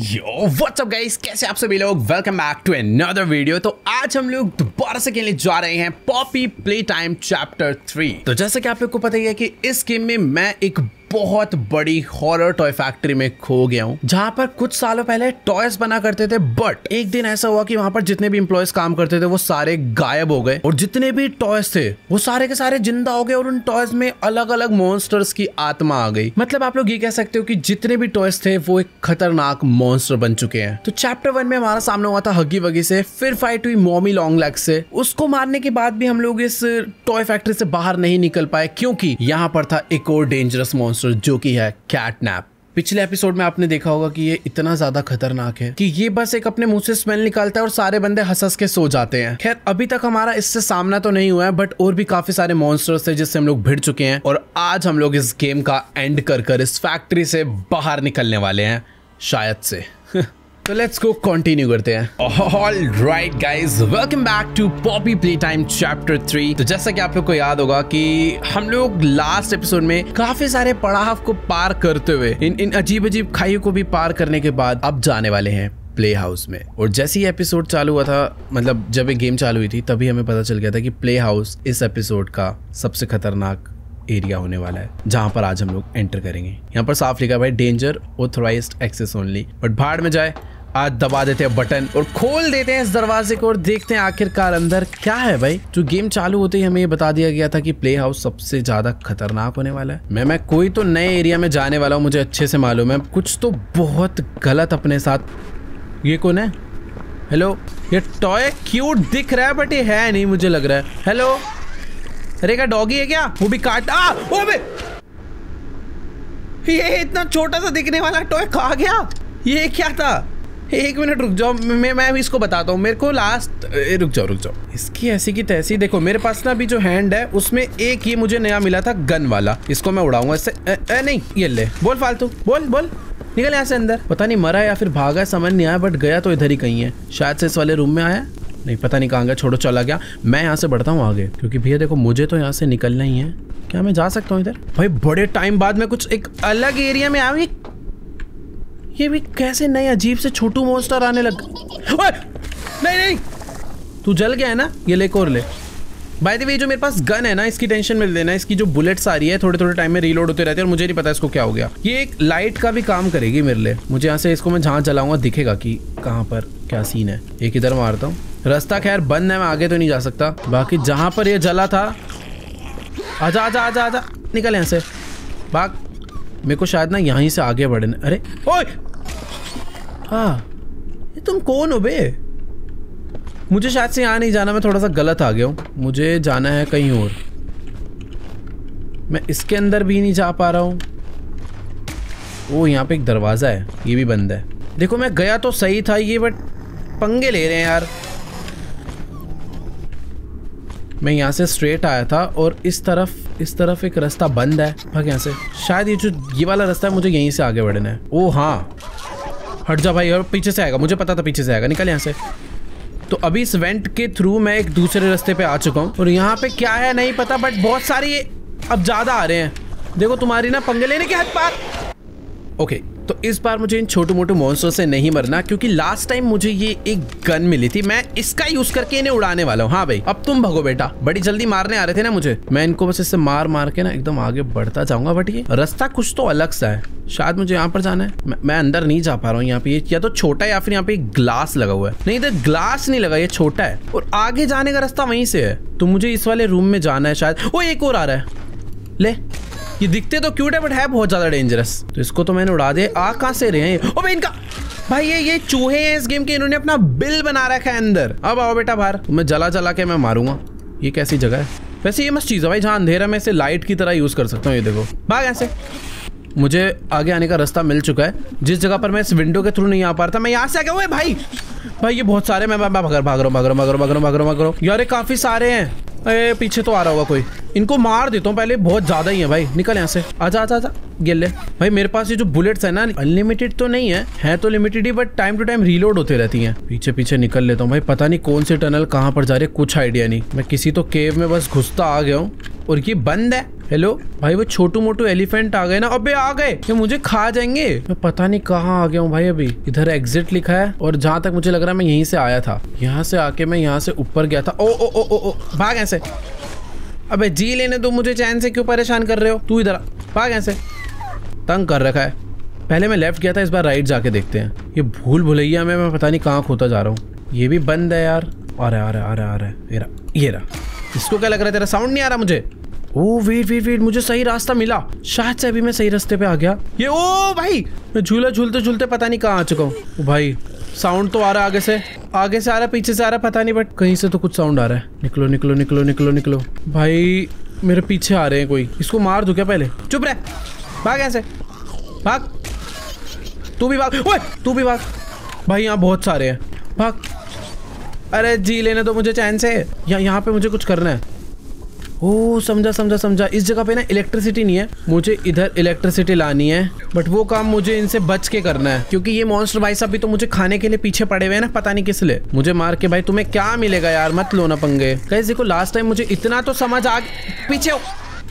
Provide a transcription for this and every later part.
Yo what's up guys कैसे आप सभी लोग? Welcome back to another video तो आज हम लोग दोबारा से खेलने जा रहे हैं Poppy play time chapter three तो जैसे कि आप लोग को पता ही है कि इस गेम में मैं एक बहुत बड़ी हॉरर टॉय फैक्ट्री में खो गया हूँ, जहाँ पर कुछ सालों पहले टॉयस बना करते थे बट एक दिन ऐसा हुआ कि वहाँ पर जितने भी इम्प्लॉयज काम करते थे, वो सारे गायब हो गए। और जितने भी टॉयस थे, वो सारे के सारे ज़िंदा हो गए और उन टॉयज में अलग अलग मॉन्स्टर्स की आत्मा आ गई। मतलब आप लोग ये कह सकते हो कि जितने भी टॉयस थे, वो एक खतरनाक मॉन्स्टर बन चुके हैं। तो चैप्टर वन में हमारा सामने हुआ था हगी वगी से, फिर फाइट हुई मोमी लॉन्ग लेग से। उसको मारने के बाद भी हम लोग इस टॉय फैक्ट्री से बाहर नहीं निकल पाए, क्योंकि यहाँ पर था एक और डेंजरस मॉन्स्टर मॉन्स्टर जो कि है कैटनैप पिछले एपिसोड में आपने देखा होगा कि ये इतना ज़्यादा खतरनाक है कि ये बस एक अपने मुँह से स्मेल निकालता है और सारे बंदे हंस हंस के सो जाते हैं। खैर, अभी तक हमारा इससे सामना तो नहीं हुआ है बट और भी काफ़ी सारे मॉन्स्टर्स थे जिससे हम लोग भिड़ चुके हैं और आज हम लोग इस गेम का एंड कर कर इस फैक्ट्री से बाहर निकलने वाले हैं, शायद से। तो लेट्स गो कंटिन्यू करते हैं। All right guys welcome back to Poppy Playtime chapter three तो जैसा कि आप लोग को याद होगा कि हम लोग लास्ट एपिसोड में काफ़ी सारे पड़ाव को पार करते हुए, इन इन अजीब अजीब खाइयों को भी पार करने के बाद अब जाने वाले हैं प्ले हाउस में। और जैसे ही एपिसोड चालू हुआ था मतलब जब ये गेम चालू हुई थी, तभी हमें पता चल गया था कि प्ले हाउस इस एपिसोड का सबसे खतरनाक एरिया होने वाला है, जहाँ पर आज हम लोग एंटर करेंगे। यहाँ पर साफ़ लिखा भाई danger authorized access only but भाड़ में जाए आज दबा देते हैं बटन और खोल देते हैं इस दरवाजे को और देखते हैं आखिरकार अंदर क्या है भाई। जो गेम चालू होते ही हमें ये बता दिया गया था कि प्ले हाउस सबसे ज़्यादा खतरनाक होने वाला है। मैं मैं कोई तो नए एरिया में जाने वाला हूँ, मुझे अच्छे से मालूम है। कुछ तो बहुत गलत अपने साथ। ये कौन है? हेलो ये टॉय क्यूट दिख रहा है बट ये है नहीं मुझे लग रहा है। हेलो अरे क्या डॉगी है क्या? वो भी काट आ! ये इतना छोटा सा दिखने वाला टॉय कहा गया। ये क्या था? एक मिनट, रुक जाओ। मैं मैं इसको बताता हूँ। मेरे को लास्ट रुक जाओ रुक जाओ। इसकी ऐसी की तैसी, देखो, मेरे पास ना अभी जो हैंड है, उसमें एक ये मुझे नया मिला था गन वाला। इसको मैं उड़ाऊँगा इससे। नहीं, ये ले। बोल, फालतू। बोल बोल। निकल यहाँ से अंदर। पता नहीं मरा या फिर भागा, समझ नहीं आया बट गया तो इधर ही कहीं है। शायद से इस वाले रूम में आया। नहीं, पता नहीं कहाँ गया। छोड़ो, चला गया। मैं यहाँ से बढ़ता हूँ आगे। क्योंकि भैया, देखो, मुझे तो यहाँ से निकलना ही है। क्या मैं जा सकता हूँ इधर? भाई, बड़े टाइम बाद में कुछ एक अलग एरिया में आऊँगी ये भी कैसे नए अजीब से छोटू मोस्टर आने लग नहीं नहीं! तू जल गया है ना? ये ले और ले। बाय द वे जो मेरे पास गन है ना, इसकी टेंशन मिल देना। इसकी जो बुलेट्स आ रही है थोड़े थोड़े टाइम में रीलोड होते रहते हैं और मुझे नहीं पता इसको क्या हो गया। ये एक लाइट का भी काम करेगी मेरे लिए। मुझे यहाँ से इसको मैं जहाँ चलाऊँगा दिखेगा कि कहाँ पर क्या सीन है। एक इधर मारता हूँ। रास्ता खैर बंद है, मैं आगे तो नहीं जा सकता। बाकी जहाँ पर ये जला था आजा आजा आजा आजा। निकल यहाँ से। भाग मेरे को शायद ना यहीं से आगे बढ़ने अरे, ओए! हाँ। ये तुम कौन हो बे? मुझे शायद से यहाँ नहीं जाना, मैं थोड़ा सा गलत आ गया हूँ। मुझे जाना है कहीं और। मैं इसके अंदर भी नहीं जा पा रहा हूँ। वो यहाँ पे एक दरवाज़ा है। ये भी बंद है। देखो, मैं गया तो सही था ये, बट पंगे ले रहे हैं यार। मैं यहाँ से स्ट्रेट आया था और इस तरफ़ इस तरफ़ एक रास्ता बंद है। भाग यहाँ से। शायद ये जो, ये वाला रास्ता है, मुझे यहीं से आगे बढ़ना है। ओ हाँ। हट जा भाई और पीछे से आएगा, मुझे पता था पीछे से आएगा, निकल यहाँ से। तो अभी इस वेंट के थ्रू मैं एक दूसरे रास्ते पे आ चुका हूँ। और यहाँ पे क्या है नहीं पता बट बहुत सारी अब ज़्यादा आ रहे हैं। देखो तुम्हारी ना पंगे लेने के हद पार। ओके तो इस बार मुझे इन छोटे मोटे मॉन्स्टर से नहीं मरना, क्योंकि लास्ट टाइम मुझे ये एक गन मिली थी। मैं इसका यूज़ करके इन्हें उड़ाने वाला हूँ। हाँ भाई, अब तुम भगो बेटा। बड़ी जल्दी मारने आ रहे थे ना मुझे। मैं इनको बस इससे मार मार के ना एकदम आगे बढ़ता जाऊँगा बट ये रास्ता कुछ तो अलग सा है। शायद मुझे यहाँ पर जाना है। मैं अंदर नहीं जा पा रहा हूँ यहाँ पे। या तो छोटा है या फिर यहाँ पे ग्लास लगा हुआ है। नहीं, इधर ग्लास नहीं लगा, ये छोटा है। और आगे जाने का रास्ता वहीं से है। तो मुझे इस वाले रूम में जाना है शायद। वो एक और आ रहा है। ले, ये दिखते तो क्यूट है बट है बहुत ज़्यादा डेंजरस तो इसको तो मैंने उड़ा दिया आ, कहाँ से रहे हैं ओ, भाई इनका भाई ये ये चूहे हैं इस गेम के, इन्होंने अपना बिल बना रखा है अंदर। अब आओ बेटा बाहर। मैं जला जला के मैं मारूँगा। ये कैसी जगह है? वैसे ये मस्त चीज़ है भाई, जहाँ अंधेरा में इसे लाइट की तरह यूज़ कर सकता हूँ, ये देखो। भाग ऐसे मुझे आगे आने का रास्ता मिल चुका है। जिस जगह पर मैं इस विंडो के थ्रू नहीं आ पा रहा था, मैं यहाँ से आ गया। भाई! भाई, ये बहुत सारे मैं भाग रहा भाग रहा भाग रहा भाग रहा भाग रहा भाग रहा भाग रहा यार काफ़ी सारे हैं। अरे पीछे तो आ रहा होगा कोई। इनको मार देता हूँ पहले, बहुत ज़्यादा ही है भाई। निकल यहाँ से। आजा आजा आजा गिल ले। भाई, मेरे पास ये जो बुलेट्स है ना अनलिमिटेड तो नहीं है है तो limited he but time to time reload होते रहती हैं। पीछे पीछे निकल लेता हूँ भाई। पता नहीं कौन से टनल कहाँ पर जा रहे कुछ आइडिया नहीं। मैं किसी तो केव में बस घुसता आ गया हूँ, और ये बंद है। हेलो भाई, वो छोटू मोटू एलिफेंट आ गए ना, अबे आ गए। ये मुझे खा जाएँगे। मैं पता नहीं कहाँ आ गया हूँ भाई अभी। इधर एग्जिट लिखा है, और जहाँ तक मुझे लग रहा है मैं यहीं से आया था। यहाँ से आके मैं यहाँ से ऊपर गया था। ओ ओ ओ ओ ओ, भाग ऐसे अबे जी लेने दो मुझे चैन से, क्यों परेशान कर रहे हो? तू इधर भाग ऐसे तंग कर रखा है। पहले मैं लेफ़्ट गया था, इस बार राइट जाके देखते हैं। ये भूल भुलैया में, मैं पता नहीं कहाँ खोता जा रहा हूँ। ये भी बंद है यार। आ रहा आ रहा आ ये रहा ये रहा। इसको क्या लग रहा है तेरा? साउंड नहीं आ रहा मुझे? ओ वेट वेट वेट मुझे सही रास्ता मिला। शायद से अभी मैं सही रास्ते पे आ गया। ये, ओ, भाई! मैं झूला झूलते झूलते पता नहीं कहाँ आ चुका हूँ। भाई साउंड तो आ रहा है आगे से। आगे से आ रहा है, पीछे से आ रहा है, पता नहीं बट कहीं से तो कुछ साउंड आ रहा है। निकलो निकलो निकलो निकलो निकलो। भाई, मेरे पीछे आ रहे हैं कोई। इसको मार दो क्या पहले? चुप रहे। भाग ऐसे। भाग। तू भी भाग। ओए, तू भी भाग। भाई, यहाँ बहुत सारे हैं। भाग। अरे, जी लेने दो मुझे, चैन से। यहाँ पे मुझे कुछ करना है। ओ, समझा समझा समझा। इस जगह पे ना इलेक्ट्रिसिटी नहीं है। मुझे इधर इलेक्ट्रिसिटी लानी है। बट वो काम मुझे इनसे बच के करना है। क्योंकि ये मॉन्स्टर भाई साहब भी तो मुझे खाने के लिए पीछे पड़े हुए हैं ना, पता नहीं किस लिए। मुझे मार के भाई, तुम्हें क्या मिलेगा यार? मत लो ना पंगे। कैसे देखो लास्ट टाइम मुझे इतना तो समझ आ पीछे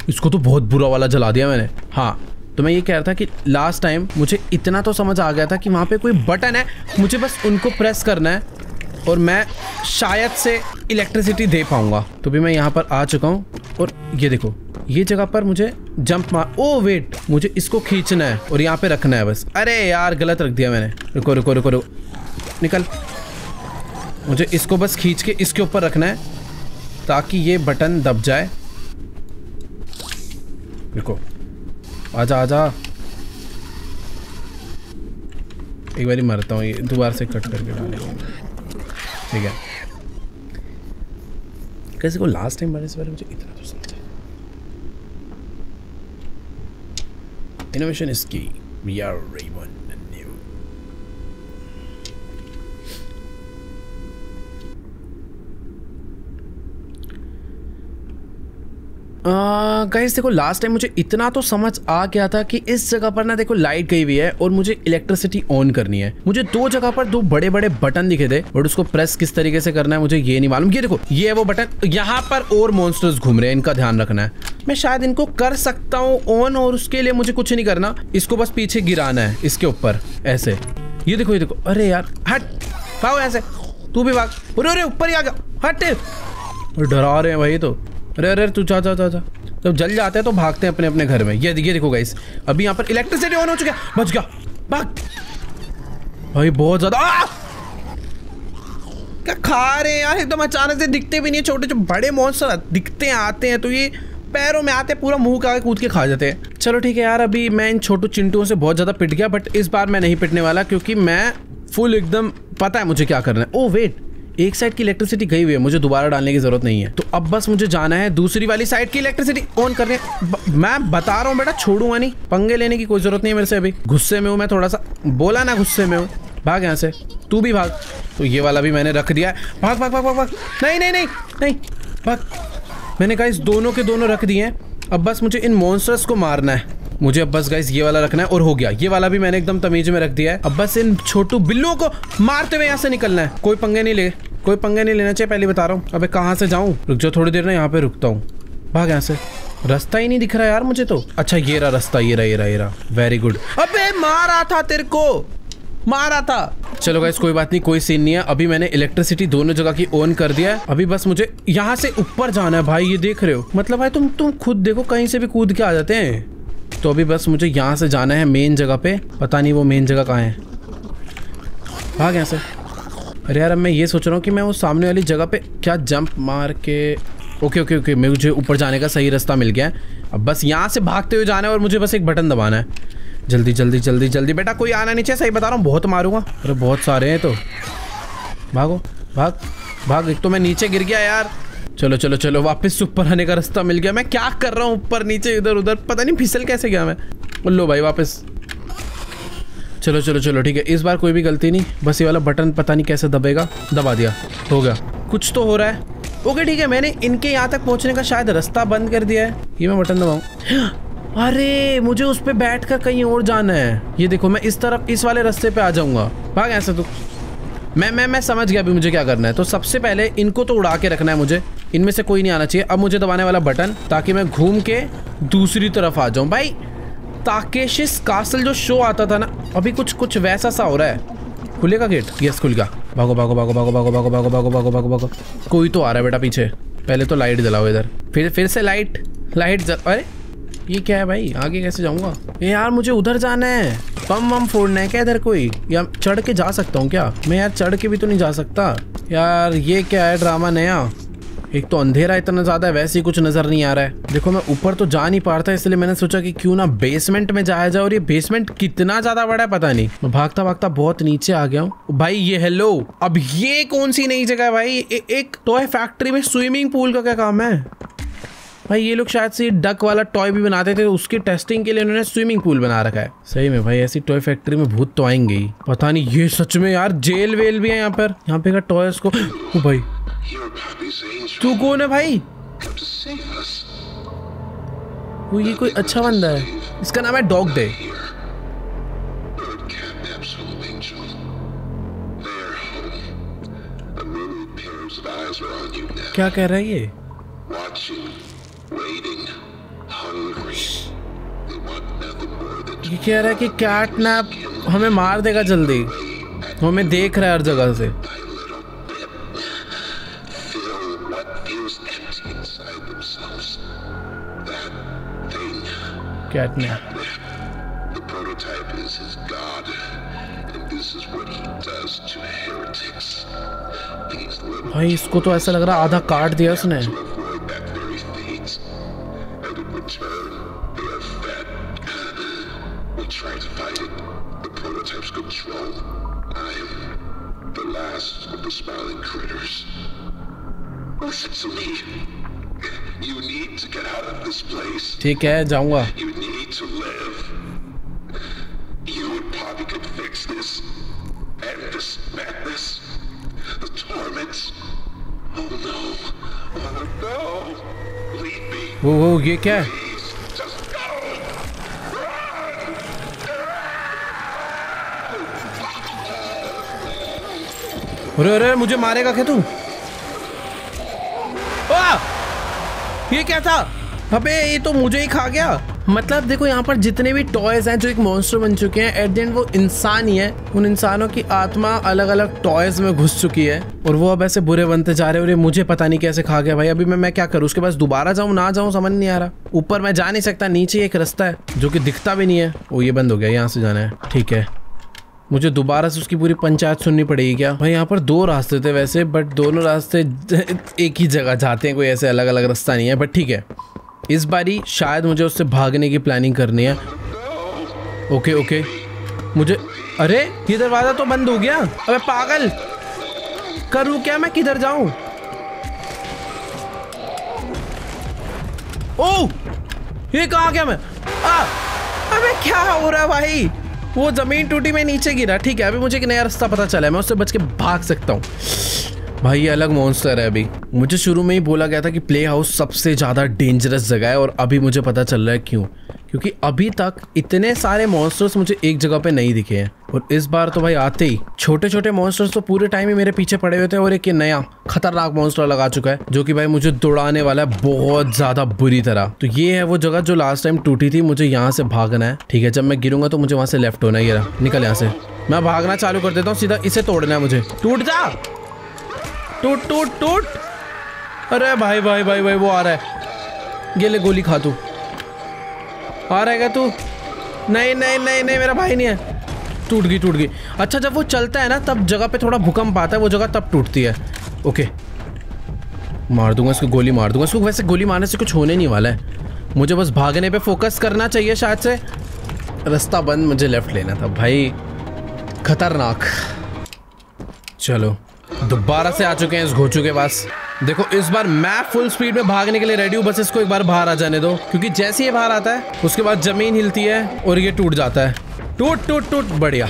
इसको तो बहुत बुरा वाला जला दिया मैंने। हाँ तो मैं ये कह रहा था कि लास्ट टाइम मुझे इतना तो समझ आ गया था कि वहाँ पे कोई बटन है। मुझे बस उनको प्रेस करना है। और मैं शायद से इलेक्ट्रिसिटी दे पाऊँगा। तो भी मैं यहाँ पर आ चुका हूँ और ये देखो, ये जगह पर मुझे जंप मार, ओ वेट मुझे इसको खींचना है और यहाँ पे रखना है बस। अरे यार, गलत रख दिया मैंने। रुको रुको रुको रुको। निकल। मुझे इसको बस खींच के इसके ऊपर रखना है ताकि ये बटन दब जाए। रुको। आजा आजा। एक बार मरता हूँ, ये दोबारा से कट करके डालेंगे। ठीक है। कैसे को लास्ट टाइम मैंने इस बारे में मुझे इतना तो समझा innovation is key we are raven guys देखो लास्ट टाइम मुझे इतना तो समझ आ गया था कि इस जगह पर ना देखो लाइट गई हुई है और मुझे इलेक्ट्रिसिटी ऑन करनी है। मुझे दो जगह पर दो बड़े बड़े बटन दिखे थे और उसको प्रेस किस तरीके से करना है, मुझे ये नहीं मालूम। ये देखो, ये है वो बटन यहाँ पर और मॉन्स्टर्स घूम रहे हैं, इनका ध्यान रखना है। मैं शायद इनको कर सकता हूँ ऑन और उसके लिए मुझे कुछ नहीं करना। इसको बस पीछे गिराना है, इसके ऊपर, ऐसे। ये देखो ये देखो, अरे यार, हट, भाग ऐसे तू भी भाग। अरे अरे, ऊपर ही आ गया। हट। डरा रहे हैं भाई तो। अरे अरे, तू जा जा जा जा। जब जल जाते हैं तो भागते हैं अपने अपने घर में। ये ये देखो गाइस अभी यहाँ पर इलेक्ट्रिसिटी ऑन हो चुका है। बच गया। भाग। भाई, बहुत ज़्यादा क्या खा रहे हैं यार? एकदम अचानक से दिखते भी नहीं छोटे जो बड़े मॉन्स्टर दिखते हैं आते हैं। तो ये पैरों में आते पूरा मुँह का कूद के खा जाते हैं। चलो ठीक है यार, अभी मैं इन छोटू चिंटुओं से बहुत ज़्यादा पिट गया बट इस बार मैं नहीं पिटने वाला, क्योंकि मैं फुल एकदम पता है मुझे क्या करना है। ओ वेट एक साइड की इलेक्ट्रिसिटी गई हुई है, मुझे दोबारा डालने की ज़रूरत नहीं है। तो अब बस मुझे जाना है, दूसरी वाली साइड की इलेक्ट्रिसिटी ऑन करने। मैं बता रहा हूँ बेटा, छोड़ूँगा नहीं। पंगे लेने की कोई ज़रूरत नहीं है मेरे से अभी। गुस्से में हूँ मैं थोड़ा सा। बोला ना गुस्से में हूँ। भाग यहाँ से। तू भी भाग। तो ये वाला भी मैंने रख दिया है। भाग भाग भाग भाग भाग। नहीं नहीं नहीं नहीं। भाग। मैंने कहा इस दोनों के दोनों रख दिए हैं। अब बस मुझे इन मॉन्स्टर्स को मारना है। मुझे अब बस गाइस ये वाला रखना है और हो गया। ये वाला भी मैंने एकदम तमीज में रख दिया है। अब बस इन छोटू बिल्लुओं को मारते हुए यहाँ से निकलना है। कोई पंगे नहीं ले, कोई पंगे नहीं लेना चाहिए, पहले बता रहा हूँ। अबे कहाँ से जाऊँ? रुक जाओ थोड़ी देर ना, यहाँ पे रुकता हूँ। भाग यहाँ से। रास्ता ही नहीं दिख रहा यार मुझे तो। अच्छा ये रहा रास्ता, ये रहा ये रहा ये रहा। वेरी गुड अबे मारा था तेरे को। मारा था। चलो गाइस कोई बात नहीं, कोई सीन नहीं है। अभी मैंने इलेक्ट्रिसिटी दोनों जगह की ऑन कर दिया है। अभी बस मुझे यहाँ से ऊपर जाना है। भाई, ये देख रहे हो। मतलब भाई, तुम तुम खुद देखो, कहीं से भी कूद के आ जाते हैं। तो अभी बस मुझे यहाँ से जाना है मेन जगह पे। पता नहीं वो मेन जगह कहाँ है। भाग यहाँ से। अरे यार, अब मैं ये सोच रहा हूँ कि मैं उस सामने वाली जगह पे क्या जंप मार के ओके ओके ओके मुझे ऊपर जाने का सही रास्ता मिल गया है। अब बस यहाँ से भागते हुए जाना है और मुझे बस एक बटन दबाना है। जल्दी जल्दी जल्दी जल्दी। बेटा, कोई आना चाहिए, सही बता रहा हूँ, बहुत मारूँगा। अरे बहुत सारे हैं तो। भागो, भाग भाग। एक तो मैं नीचे गिर गया यार। चलो चलो चलो, वापस ऊपर आने का रास्ता मिल गया। मैं क्या कर रहा हूँ ऊपर, नीचे, इधर, उधर? पता नहीं, फिसल कैसे गया मैं? लो भाई, वापस। चलो चलो चलो, ठीक है। इस बार कोई भी गलती नहीं। बस ये वाला बटन पता नहीं कैसे दबेगा। दबा दिया। हो गया। कुछ तो हो रहा है। ओके, ठीक है, मैंने इनके यहाँ तक पहुँचने का शायद रास्ता बंद कर दिया है। ये मैं बटन दबाऊं। अरे, मुझे उस पर बैठ कर कहीं और जाना है। ये देखो, मैं इस तरफ़, इस वाले रास्ते पे आ जाऊँगा। भाग ऐसे तो। मैं मैं मैं समझ गया अभी मुझे क्या करना है तो सबसे पहले इनको तो उड़ा के रखना है मुझे इनमें से कोई नहीं आना चाहिए अब मुझे दबाने वाला बटन ताकि मैं घूम के दूसरी तरफ़ आ जाऊँ भाई ताकेशिस कासल जो शो आता था ना अभी कुछ कुछ वैसा सा हो रहा है खुलेगा गेट यस खुल गया भागो भागो भागो भागो भागो भागो भागो भागो भागो भागो भागो कोई तो आ रहा है बेटा पीछे पहले तो लाइट जलाओ इधर फिर फिर से लाइट लाइट अरे ये क्या है भाई? आगे कैसे जाऊँगा? ये यार मुझे उधर जाना है। पम वम फोड़ना है क्या इधर कोई? या चढ़ के जा सकता हूँ क्या? मैं यार चढ़ के भी तो नहीं जा सकता। यार ये क्या है ड्रामा नया? एक तो अंधेरा इतना ज़्यादा है वैसे ही कुछ नज़र नहीं आ रहा है। देखो मैं ऊपर तो जा नहीं पा रहा था इसलिए मैंने सोचा कि क्यों ना बेसमेंट में जाया जाए और ये बेसमेंट कितना ज़्यादा बड़ा है पता नहीं। मैं भागता भागता बहुत नीचे आ गया हूँ। भाई ये हेलो अब ये कौन सी नई जगह है भाई? ए, एक टॉय फैक्ट्री में स्विमिंग पूल का क्या काम है? भाई, ये लोग शायद से डक वाला टॉय भी बनाते थे उसकी टेस्टिंग के लिए उन्होंने स्विमिंग पूल बना रखा है। सही में भाई, ऐसी टॉय फैक्ट्री में भूत तो आएँगे ही। पता नहीं, ये सच में यार, जेल वेल भी है यहाँ पर। यहाँ पे का टॉयस को ओ भाई। तू कौन है भाई? वो ये कोई अच्छा बंदा है। इसका नाम है डॉग डे क्या कह रहा है ये? ये कह रहा है कि कैट नैप हमें मार देगा जल्दी। हमें देख रहा है हर जगह से. भाई, इसको तो ऐसा लग रहा आधा काट दिया उसने। ठीक है? जाऊँगा। वो वो ये क्या है? अरे अरे मुझे मारेगा क्या तू? ये क्या था? अबे, ये तो मुझे ही खा गया। मतलब देखो, यहाँ पर जितने भी टॉयज हैं, जो एक मॉन्स्टर बन चुके हैं एट द एंड वो इंसान ही है। उन इंसानों की आत्मा अलग अलग टॉयज में घुस चुकी है। और वो अब ऐसे बुरे बनते जा रहे हैं, और ये मुझे पता नहीं कैसे खा गया भाई। अभी मैं मैं क्या करूँ? उसके पास दोबारा जाऊँ, ना जाऊँ, समझ नहीं आ रहा। ऊपर मैं जा नहीं सकता, नीचे एक रास्ता है, जो कि दिखता भी नहीं है। वो ये बंद हो गया, यहाँ से जाना है। ठीक है। मुझे दोबारा से उसकी पूरी पंचायत सुननी पड़ेगी क्या? भाई, यहाँ पर दो रास्ते थे वैसे बट दोनों रास्ते एक ही जगह जाते हैं, कोई ऐसे अलग अलग रास्ता नहीं है बट ठीक है। इस बारी शायद मुझे उससे भागने की प्लानिंग करनी है। ओके ओके मुझे अरे ये दरवाज़ा तो बंद हो गया। अबे पागल! करूँ क्या मैं? किधर जाऊँ? ओ ये कहा क्या मैं? आ, अबे क्या हो रहा भाई? वो ज़मीन टूटी में नीचे गिरा। ठीक है अभी मुझे एक नया रास्ता पता चला है। मैं उससे बच के भाग सकता हूँ। भाई, ये अलग मॉन्स्टर है अभी। मुझे शुरू में ही बोला गया था कि प्ले हाउस सबसे ज़्यादा डेंजरस जगह है और अभी मुझे पता चल रहा है क्यों। क्योंकि अभी तक इतने सारे मॉन्स्टर्स मुझे एक जगह पे नहीं दिखे हैं। और इस बार तो भाई आते ही छोटे छोटे मॉन्स्टर्स तो पूरे टाइम ही मेरे पीछे पड़े हुए थे और एक ये नया खतरनाक मॉन्स्टर लगा चुका है, जो कि भाई मुझे दौड़ाने वाला है बहुत ज़्यादा बुरी तरह। तो ये है वो जगह जो लास्ट टाइम टूटी थी, मुझे यहाँ से भागना है। ठीक है, जब मैं गिरूँगा तो मुझे वहाँ से लेफ़्ट होना है निकल यहाँ से। मैं भागना चालू कर देता हूँ, सीधा इसे तोड़ना है मुझे। टूट जा। टूट टूट टूट। अरे भाई भाई भाई भाई, वो आ रहा है। ये ले गोली खा तू। आ रहा है क्या तू? नहीं नहीं नहीं नहीं, मेरा भाई नहीं है। टूट गई टूट गई। अच्छा जब वो चलता है ना, तब जगह पे थोड़ा भूकंप आता है, वो जगह तब टूटती है। ओके। मार दूँगा इसको, गोली मार दूँगा। इसको वैसे गोली मारने से कुछ होने नहीं वाला है। मुझे बस भागने पे फोकस करना चाहिए शायद से। रास्ता बंद, मुझे लेफ़्ट लेना था। भाई, खतरनाक। चलो। दोबारा से आ चुके हैं इस घोचू के पास। देखो, इस बार मैं फुल स्पीड में भागने के लिए रेडी हूँ, बस इसको एक बार बाहर आ जाने दो, क्योंकि जैसे ये बाहर आता है, उसके बाद ज़मीन हिलती है और ये टूट जाता है। टूट टूट टूट, बढ़िया।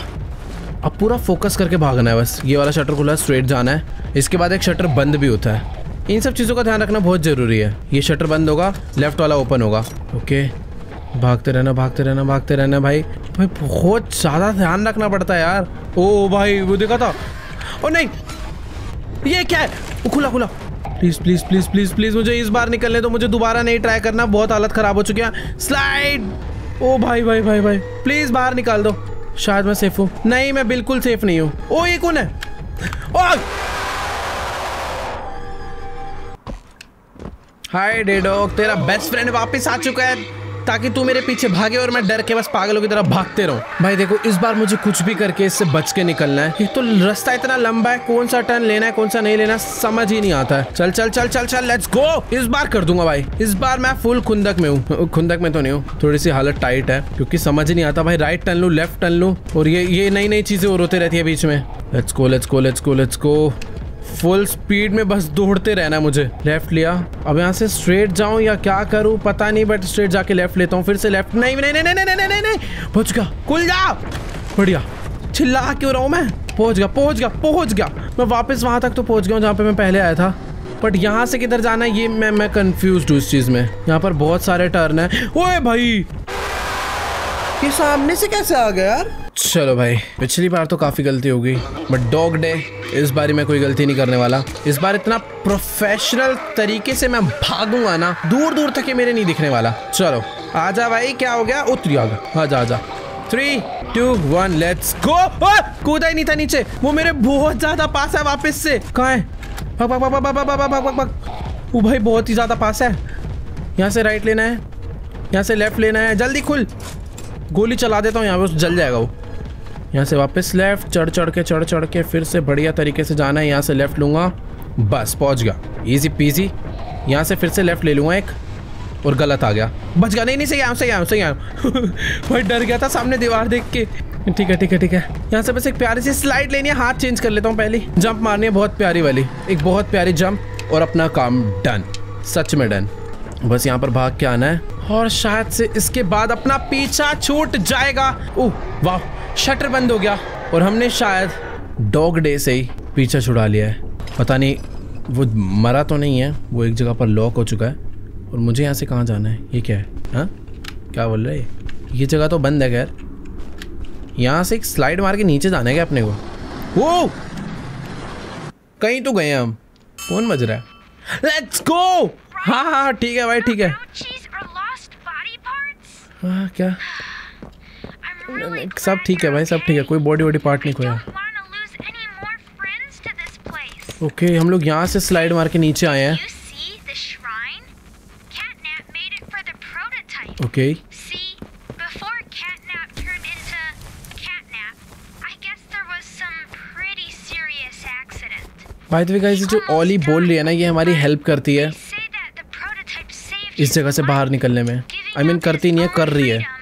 अब पूरा फोकस करके भागना है बस। ये वाला शटर खुला है स्ट्रेट जाना है। इसके बाद एक शटर बंद भी होता है। इन सब चीज़ों का ध्यान रखना बहुत ज़रूरी है। ये शटर बंद होगा लेफ़्ट वाला ओपन होगा। ओके भागते रहना भागते रहना भागते रहना भाई। भाई, बहुत ज़्यादा ध्यान रखना पड़ता है यार। ओ भाई, वो देखा था? ओ नहीं ये क्या है? वो खुला खुला। Please please please please please मुझे इस बार निकलने तो मुझे दोबारा नहीं ट्राई करना, बहुत हालत खराब हो चुकी है। स्लाइड ओ, भाई भाई भाई भाई। प्लीज़ बाहर निकाल दो। शायद मैं सेफ़ हूँ। नहीं, मैं बिल्कुल सेफ़ नहीं हूँ। ओ, ये कौन है? ओ! हाय डेडोक तेरा बेस्ट फ्रेंड वापस आ चुका है। ताकि तू मेरे पीछे भागे और मैं डर के बस पागलों की तरह भागते रहूँ। भाई, देखो, इस बार मुझे कुछ भी करके इससे बच के निकलना है। तो रास्ता इतना लंबा है, कौन सा टर्न लेना है, कौन सा नहीं लेना समझ ही नहीं आता है। चल चल चल चल चल लेट्स गो इस बार कर दूँगा भाई। इस बार मैं फुल खुंदक में हूँ। खुंदक में तो नहीं हूँ, थोड़ी सी हालत टाइट है, क्योंकि समझ ही नहीं आता। भाई राइट टर्न लू लेफ़्ट टर्न लू, और ये ये नई नई चीज़ें और होती रहती है बीच में। Let's go let's go let's go let's go full speed में बस दौड़ते रहना मुझे। लेफ़्ट लिया। अब यहाँ से स्ट्रेट जाऊँ या क्या करूँ, पता नहीं बट स्ट्रेट जाके लेफ़्ट लेता हूँ। फिर से लेफ़्ट। नहीं नहीं नहीं नहीं नहीं नहीं पहुँच गया। खुल जा। बढ़िया। चिल्ला क्यों रहा हूँ मैं? पहुँच गया पहुँच गया पहुँच गया। मैं वापस वहाँ तक तो पहुँच गया हूँ, जहाँ पे मैं पहले आया था। बट यहाँ से किधर जाना है, ये मैं मैं कंफ्यूज हूँ इस चीज़ में। यहाँ पर बहुत सारे टर्न है। ओए भाई! ये सामने से कैसे आ गया यार? चलो भाई, पिछली बार तो काफ़ी गलती हो गई बट डॉग डे इस बार मैं कोई गलती नहीं करने वाला। इस बार इतना प्रोफेशनल तरीके से मैं भागूँगा ना दूर दूर तक ये मेरे नहीं दिखने वाला। चलो, आजा भाई, क्या हो गया? उतरी आगा। आजा आजा। Three two one let's go कूदा ही नहीं था नीचे। वो मेरे बहुत ज़्यादा पास है वापस से। कहा है? भाग भाग भाग भाग भाग भाग भाग भाग भाग। वो भाई, बहुत ही ज़्यादा पास है। यहाँ से राइट लेना है। यहाँ से लेफ़्ट लेना है। जल्दी खुल। गोली चला देता हूँ, यहाँ पे जल जाएगा वो। यहाँ से वापस लेफ़्ट चढ़ चढ़ के, चढ़ चढ़ के, फिर से बढ़िया तरीके से जाना है, यहाँ से लेफ़्ट लूँगा। बस, पहुँच गया। इजी पीजी यहाँ से फिर से लेफ़्ट ले लूँगा एक, और गलत आ गया। बच गया। नहीं नहीं, सही आया सही आया सही आया भाई डर गया था सामने दीवार देख के। ठीक है ठीक है ठीक है। यहाँ से बस एक प्यारी सी स्लाइड लेनी है। हाथ चेंज कर लेता हूँ पहले। जंप मारनी है, बहुत प्यारी वाली। एक बहुत प्यारी जंप और अपना काम डन सच में डन बस यहाँ पर भाग के आना है। और शायद से इसके बाद अपना पीछा छूट जाएगा। ओह, वाह। शटर बंद हो गया और हमने शायद डॉग डे से ही पीछा छुड़ा लिया है। पता नहीं वो मरा तो नहीं है वो एक जगह पर लॉक हो चुका है। और मुझे यहाँ से कहाँ जाना है? ये क्या है? हाँ? क्या बोल रहे हैं? ये जगह तो बंद है खैर। यहाँ से एक स्लाइड मार के नीचे जाना है क्या अपने को? वो! कहीं तो गए हम। कौन बज रहा है? लेट्स गो हाँ हाँ ठीक है भाई ठीक है। हाँ क्या? सब ठीक है भाई सब ठीक है कोई बॉडी वॉडी पार्ट नहीं खोया। ओके okay, हम लोग यहाँ से स्लाइड मार के नीचे आए हैं। Okay okay. The way guys जो ओली बोल रही है ना ये हमारी हेल्प करती है। इस जगह से बाहर निकलने में। आई I मीन mean, करती नहीं है कर रही है।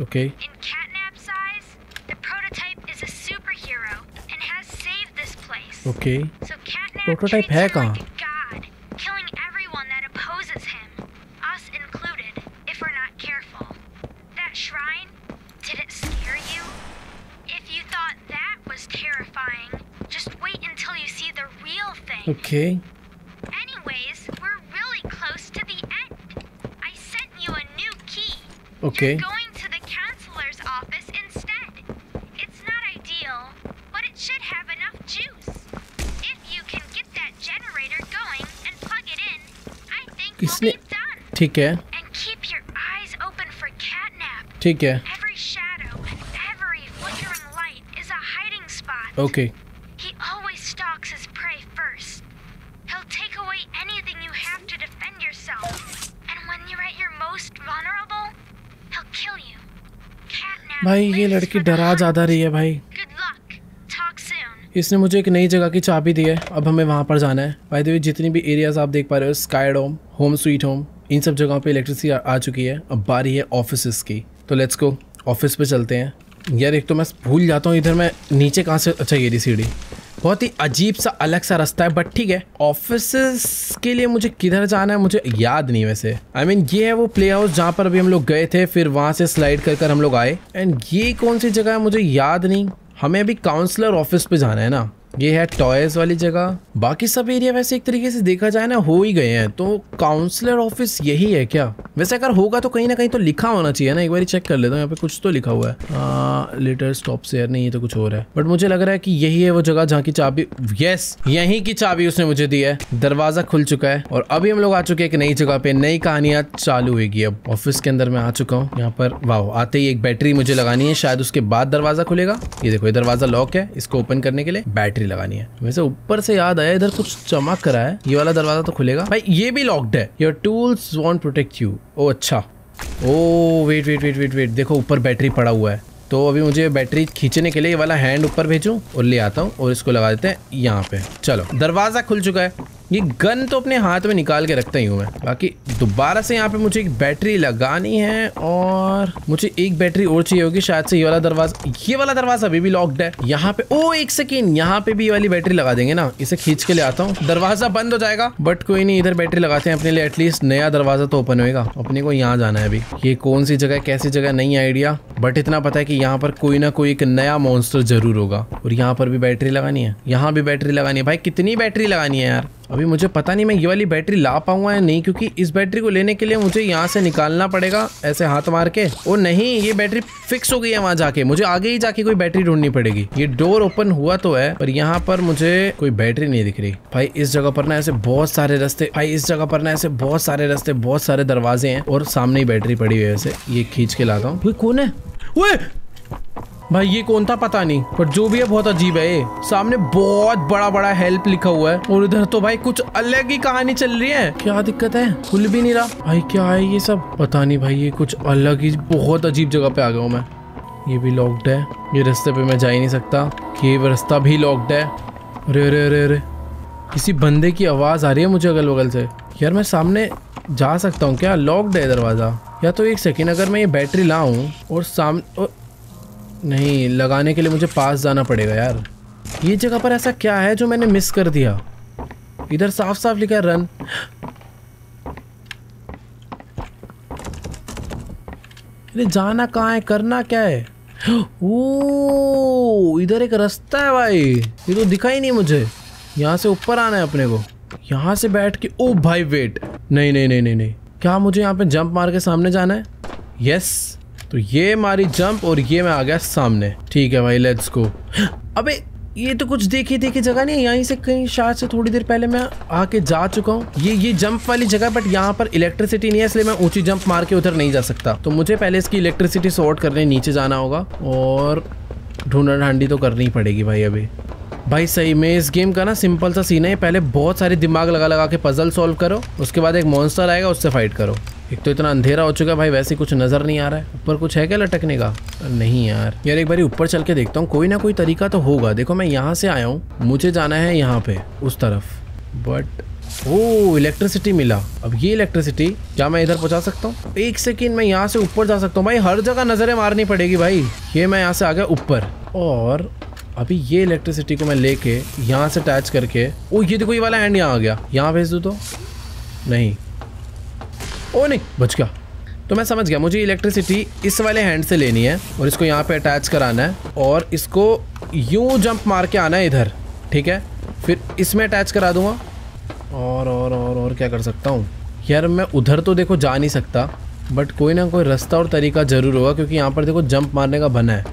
Okay. In catnap's size, the prototype is a superhero and has saved this place. Okay. So catnap prototype treats him like a god, killing everyone that opposes him, us included, if we're not careful. That shrine, did it scare you? If you thought that was terrifying, just wait until you see the real thing. Okay. Anyways, we're really close to the end. I sent you a new key. Okay. You're going इसने ठीक है ठीक है okay भाई ये लड़की डरा ज़्यादा रही है भाई इसने मुझे एक नई जगह की चाबी दी है। अब हमें वहाँ पर जाना है। भाई देवी जितनी भी एरियाज़ आप देख पा रहे हो sky dome home sweet home इन सब जगहों पे इलेक्ट्रिसिटी आ, आ चुकी है। अब बारी है ऑफ़िस की। तो लेट्स को ऑफ़िस पे चलते हैं। यार एक तो मैं भूल जाता हूँ इधर मैं नीचे कहाँ से अच्छा ये सीढ़ी बहुत ही अजीब सा अलग सा रास्ता है बट ठीक है। ऑफ़िस के लिए मुझे किधर जाना है मुझे याद नहीं वैसे। आई I मीन mean, ये है वो प्ले हाउस जहाँ पर अभी हम लोग गए थे फिर वहाँ से स्लाइड कर कर हम लोग आए। एंड ये कौन सी जगह है मुझे याद नहीं। हमें अभी काउंसलर ऑफ़िस पे जाना है ना। ये है टॉयज वाली जगह। बाकी सब एरिया वैसे एक तरीके से देखा जाए ना, हो ही गए हैं। तो काउंसलर ऑफ़िस यही है क्या? वैसे अगर होगा तो कहीं ना कहीं तो लिखा होना चाहिए ना, एक बार चेक कर लेता हूँ, यहाँ पे कुछ तो लिखा हुआ है। लेटर स्टॉप से नहीं, ये तो कुछ और है। बट मुझे लग रहा है कि यही है वो जगह जहाँ की चाबी यस यही की चाबी उसने मुझे दी है। दरवाज़ा खुल चुका है और अभी हम लोग आ चुके हैं एक नई जगह पे। नई कहानियाँ चालू होगी अब ऑफ़िस के अंदर मैं आ चुका हूँ। यहाँ पर वाह आते ही एक बैटरी मुझे लगानी है। शायद उसके बाद दरवाज़ा खुलेगा। ये देखो, ये दरवाज़ा लॉक है। इसको ओपन करने के लिए बैटरी लगानी है। वैसे ऊपर से याद आया, इधर कुछ चमक रहा है ये वाला दरवाज़ा तो खुलेगा। भाई, ये भी लॉक्ड है। Your tools won't protect you oh अच्छा। ओ wait wait wait wait wait देखो, ऊपर बैटरी पड़ा हुआ है। तो अभी मुझे बैटरी खींचने के लिए ये वाला हैंड ऊपर भेजूं और ले आता हूँ और इसको लगा देते हैं यहाँ पे। चलो, दरवाज़ा खुल चुका है। ये गन तो अपने हाथ में निकाल के रखता ही हूँ मैं। बाकी दोबारा से यहाँ पे मुझे एक बैटरी लगानी है और मुझे एक बैटरी और चाहिए होगी, शायद से ये वाला दरवाज़ा ये वाला दरवाज़ा अभी भी लॉक्ड है। यहाँ पे ओ, एक सेकेंड यहाँ पे भी ये वाली बैटरी लगा देंगे ना। इसे खींच के ले आता हूँ। दरवाज़ा बंद हो जाएगा बट कोई नहीं, इधर बैटरी लगाते हैं अपने लिए एटलीस्ट नया दरवाज़ा तो ओपन होएगा। अपने को यहाँ जाना है अभी। ये कौन सी जगह कैसी जगह नहीं आइडिया बट इतना पता है कि यहाँ पर कोई ना कोई एक नया मॉन्स्टर ज़रूर होगा। और यहाँ पर भी बैटरी लगानी है। यहाँ भी बैटरी लगानी है। भाई, कितनी बैटरी लगानी है यार? अभी मुझे पता नहीं मैं ये वाली बैटरी ला पाऊँगा या नहीं क्योंकि इस बैटरी को लेने के लिए मुझे यहाँ से निकालना पड़ेगा ऐसे हाथ मार के। और नहीं ये बैटरी फिक्स हो गई है वहाँ जाके। मुझे आगे ही जाके कोई बैटरी ढूंढनी पड़ेगी। ये डोर ओपन हुआ तो है पर यहाँ पर मुझे कोई बैटरी नहीं दिख रही। भाई इस जगह पर ना ऐसे बहुत सारे रस्ते भाई इस जगह पर ना ऐसे बहुत सारे रस्ते बहुत सारे दरवाजे हैं और सामने ही बैटरी पड़ी हुई है ऐसे। ये खींच के लाता हूँ। कौन है? भाई, ये कौन था पता नहीं, पर जो भी है बहुत अजीब है ये। सामने बहुत बड़ा बड़ा हेल्प लिखा हुआ है, और इधर तो भाई कुछ अलग ही कहानी चल रही है। क्या दिक्कत है? खुल भी नहीं रहा। भाई, क्या है ये सब? पता नहीं भाई, ये कुछ अलग ही बहुत अजीब जगह पे आ गया हूँ मैं। ये भी लॉक्ड है। ये रास्ते पे मैं जा ही नहीं सकता। कि रास्ता भी लॉक्ड है। अरे अरे अरे अरे। किसी बंदे की आवाज़ आ रही है मुझे अगल बगल से। यार, मैं सामने जा सकता हूँ क्या? लॉक्ड है दरवाज़ा। या तो एक सेकेंड अगर मैं ये बैटरी लाऊं, और सामने नहीं, लगाने के लिए मुझे पास जाना पड़ेगा यार। ये जगह पर ऐसा क्या है जो मैंने मिस कर दिया? इधर साफ़ साफ़ लिखा है, रन. अरे, जाना कहाँ है? करना क्या है? ओ इधर एक रास्ता है भाई। ये तो दिखा ही नहीं मुझे। यहाँ से ऊपर आना है अपने को। यहाँ से बैठ के ओ भाई वेट नहीं नहीं नहीं नहीं नहीं। क्या मुझे यहाँ पे जंप मार के सामने जाना है? यस तो ये मारी जंप और ये मैं आ गया सामने। ठीक है भाई लेट्स गो अबे, ये तो कुछ देखी देखी जगह नहीं है। यहीं से कहीं शायद से थोड़ी देर पहले मैं आके जा चुका हूँ। ये ये जंप वाली जगह बट यहाँ पर इलेक्ट्रिसिटी नहीं है, इसलिए मैं ऊँची जंप मार के उधर नहीं जा सकता। तो मुझे पहले इसकी इलेक्ट्रिसिटी सॉर्ट करने, नीचे जाना होगा, और ढूंढा ढांडी तो करनी पड़ेगी भाई अभी। भाई, सही में इस गेम का ना सिंपल सा सीन है। पहले बहुत सारे दिमाग लगा लगा के पजल सॉल्व करो, उसके बाद एक मॉन्स्टर आएगा, उससे फाइट करो। एक तो इतना अंधेरा हो चुका है भाई, वैसे कुछ नज़र नहीं आ रहा है। ऊपर कुछ है क्या लटकने का? नहीं यार। यार, एक बार ऊपर चल के देखता हूँ, कोई ना कोई तरीका तो होगा। देखो, मैं यहाँ से आया हूँ, मुझे जाना है यहाँ पे, उस तरफ़। बट ओ इलेक्ट्रिसिटी मिला। अब ये इलेक्ट्रिसिटी क्या मैं इधर पहुँचा सकता हूँ? एक सेकेंड मैं यहाँ से ऊपर जा सकता हूँ। भाई, हर जगह नज़रें मारनी पड़ेगी भाई। ये मैं यहाँ से आ गया ऊपर। और अभी ये इलेक्ट्रिसिटी को मैं लेके, यहाँ से अटैच करके, ओ, ये देखो, ये वाला हैंड यहाँ आ गया। यहाँ भेज दू तो? नहीं। ओ नहीं, बच गया। तो मैं समझ गया, मुझे इलेक्ट्रिसिटी इस वाले हैंड से लेनी है और इसको यहाँ पे अटैच कराना है और इसको यूँ जंप मार के आना है इधर, ठीक है? फिर इसमें अटैच करा दूँगा। और और और और क्या कर सकता हूँ? यार मैं उधर तो देखो जा नहीं सकता बट कोई ना कोई रास्ता और तरीका ज़रूर होगा क्योंकि यहाँ पर देखो जंप मारने का बना है।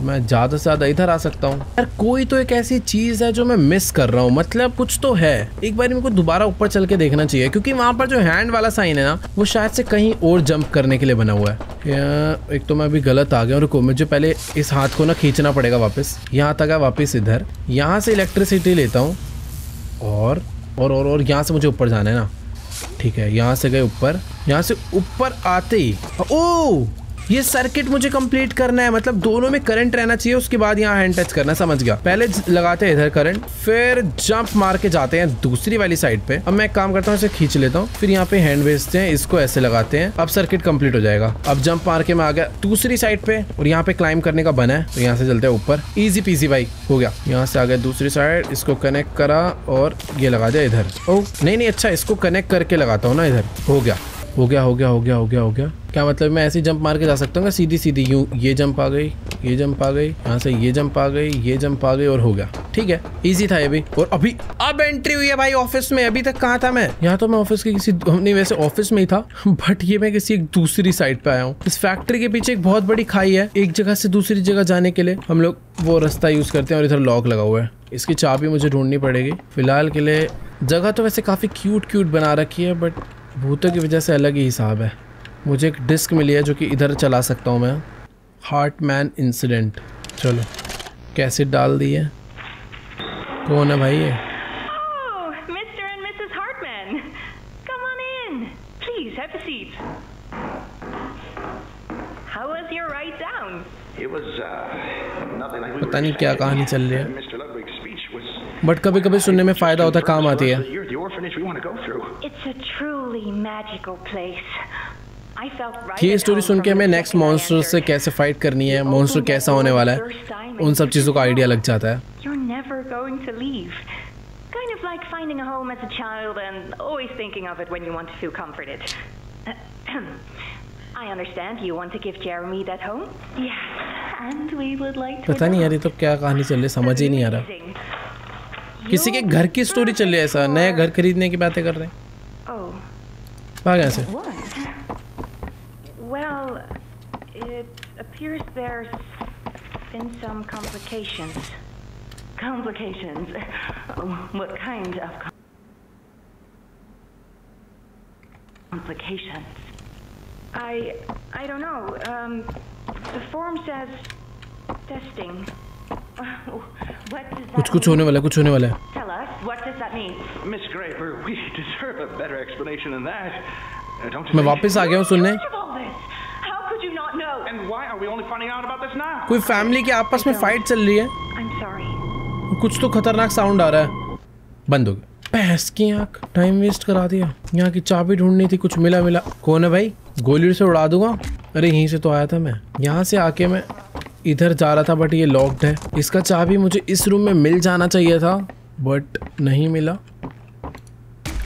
मैं ज़्यादा से ज़्यादा इधर आ सकता हूँ। यार कोई तो एक ऐसी चीज़ है जो मैं मिस कर रहा हूँ। मतलब कुछ तो है। एक बार मेरे को दोबारा ऊपर चल के देखना चाहिए, क्योंकि वहाँ पर जो हैंड वाला साइन है ना, वो शायद से कहीं और जंप करने के लिए बना हुआ है। एक तो मैं अभी गलत आ गया रुको, मुझे पहले इस हाथ को ना खींचना पड़ेगा वापस। यहाँ तक है वापस इधर। यहाँ से इलेक्ट्रिसिटी लेता हूँ। और और और और यहाँ से मुझे ऊपर जाना है ना। ठीक है, यहाँ से गए ऊपर। यहाँ से ऊपर आते ही। ओ! ये सर्किट मुझे कंप्लीट करना है। मतलब दोनों में करंट रहना चाहिए, उसके बाद यहाँ हैंड टच करना, समझ गया। पहले लगाते हैं इधर करंट फिर जंप मार के जाते हैं दूसरी वाली साइड पे। अब मैं एक काम करता हूँ, इसे खींच लेता हूँ। फिर यहाँ पे हैंड भेजते हैं, इसको ऐसे लगाते हैं। अब सर्किट कंप्लीट हो जाएगा। अब जंप मार के मैं आ गया दूसरी साइड पे और यहाँ पे क्लाइम करने का बना है। तो यहाँ से चलते हैं ऊपर। इजी पीजी बाइक हो गया। यहाँ से आ गया दूसरी साइड इसको कनेक्ट करा और ये लगा दिया इधर। ओ, नहीं नहीं अच्छा इसको कनेक्ट करके लगाता हूँ ना इधर। हो गया। हो गया हो गया हो गया हो गया हो गया। क्या मतलब मैं ऐसे जंप मार के जा सकता हूँ सीधी सीधी, यूँ, ये जंप आ गई, ये जंप आ गई, यहाँ से ये जंप आ गई, ये जंप आ गई और हो गया। ठीक है इजी था ये भी। और अभी, अब एंट्री हुई है भाई ऑफ़िस में, अभी तक कहाँ था मैं? यहाँ तो मैं ऑफ़िस के किसी नहीं, वैसे ऑफ़िस में ही था बट ये मैं किसी एक दूसरी साइड पे आया हूँ। इस फैक्ट्री के पीछे एक बहुत बड़ी खाई है, एक जगह से दूसरी जगह जाने के लिए हम लोग वो रास्ता यूज़ करते हैं और इधर लॉक लगा हुआ है। इसकी चाबी मुझे ढूंढनी पड़ेगी। फ़िलहाल के लिए जगह तो वैसे काफ़ी क्यूट क्यूट बना रखी है बट भूतों की वजह से अलग ही हिसाब है। मुझे एक डिस्क मिली है जो कि इधर चला सकता हूँ मैं। Heart man incident. चलो कैसे डाल दी है? कौन है भाई ये? पता नहीं क्या कहानी चल रही है। बट कभी कभी सुनने में फ़ायदा होता है काम आती है। It's a truly. ये स्टोरी सुन के हमें नेक्स्ट मॉन्स्टर से कैसे फाइट करनी है मॉन्स्टर कैसा होने वाला है उन सब चीज़ों का आइडिया लग जाता है. Kind of like finding a home as a child and always thinking of it when you want to feel comforted. I understand you want to give Jeremy that home? Yes, and we would like to. पता नहीं यार ये तो क्या कहानी चल रही है समझ ही नहीं आ रहा किसी के घर की स्टोरी चल रही है ऐसा नया घर खरीदने की बातें कर रहे हैं Oh, भाग यहाँ appears there's been some complications. Complications? What kind of com- complications? I I don't know. Um, the form says testing. What does that कुछ कुछ mean? होने वाला है कुछ होने वाला है Tell us. What does that mean? Miss Graper, we deserve a better explanation than that. Uh, don't you मैं think? वापस आ गया हूँ सुनने कोई फैमिली के आपस में फाइट चल रही है? I'm sorry. कुछ तो खतरनाक साउंड आ रहा है। बंद हो गया। भैंस की आँख टाइम वेस्ट करा दिया। यहाँ की चाबी ढूंढनी थी कुछ मिला मिला। कौन है भाई? गोली से उड़ा दूँगा। अरे यहीं से तो आया था मैं। यहाँ से आके मैं इधर जा रहा था बट ये लॉक्ड है। इसका चाबी मुझे इस रूम में मिल जाना चाहिए था बट नहीं मिला।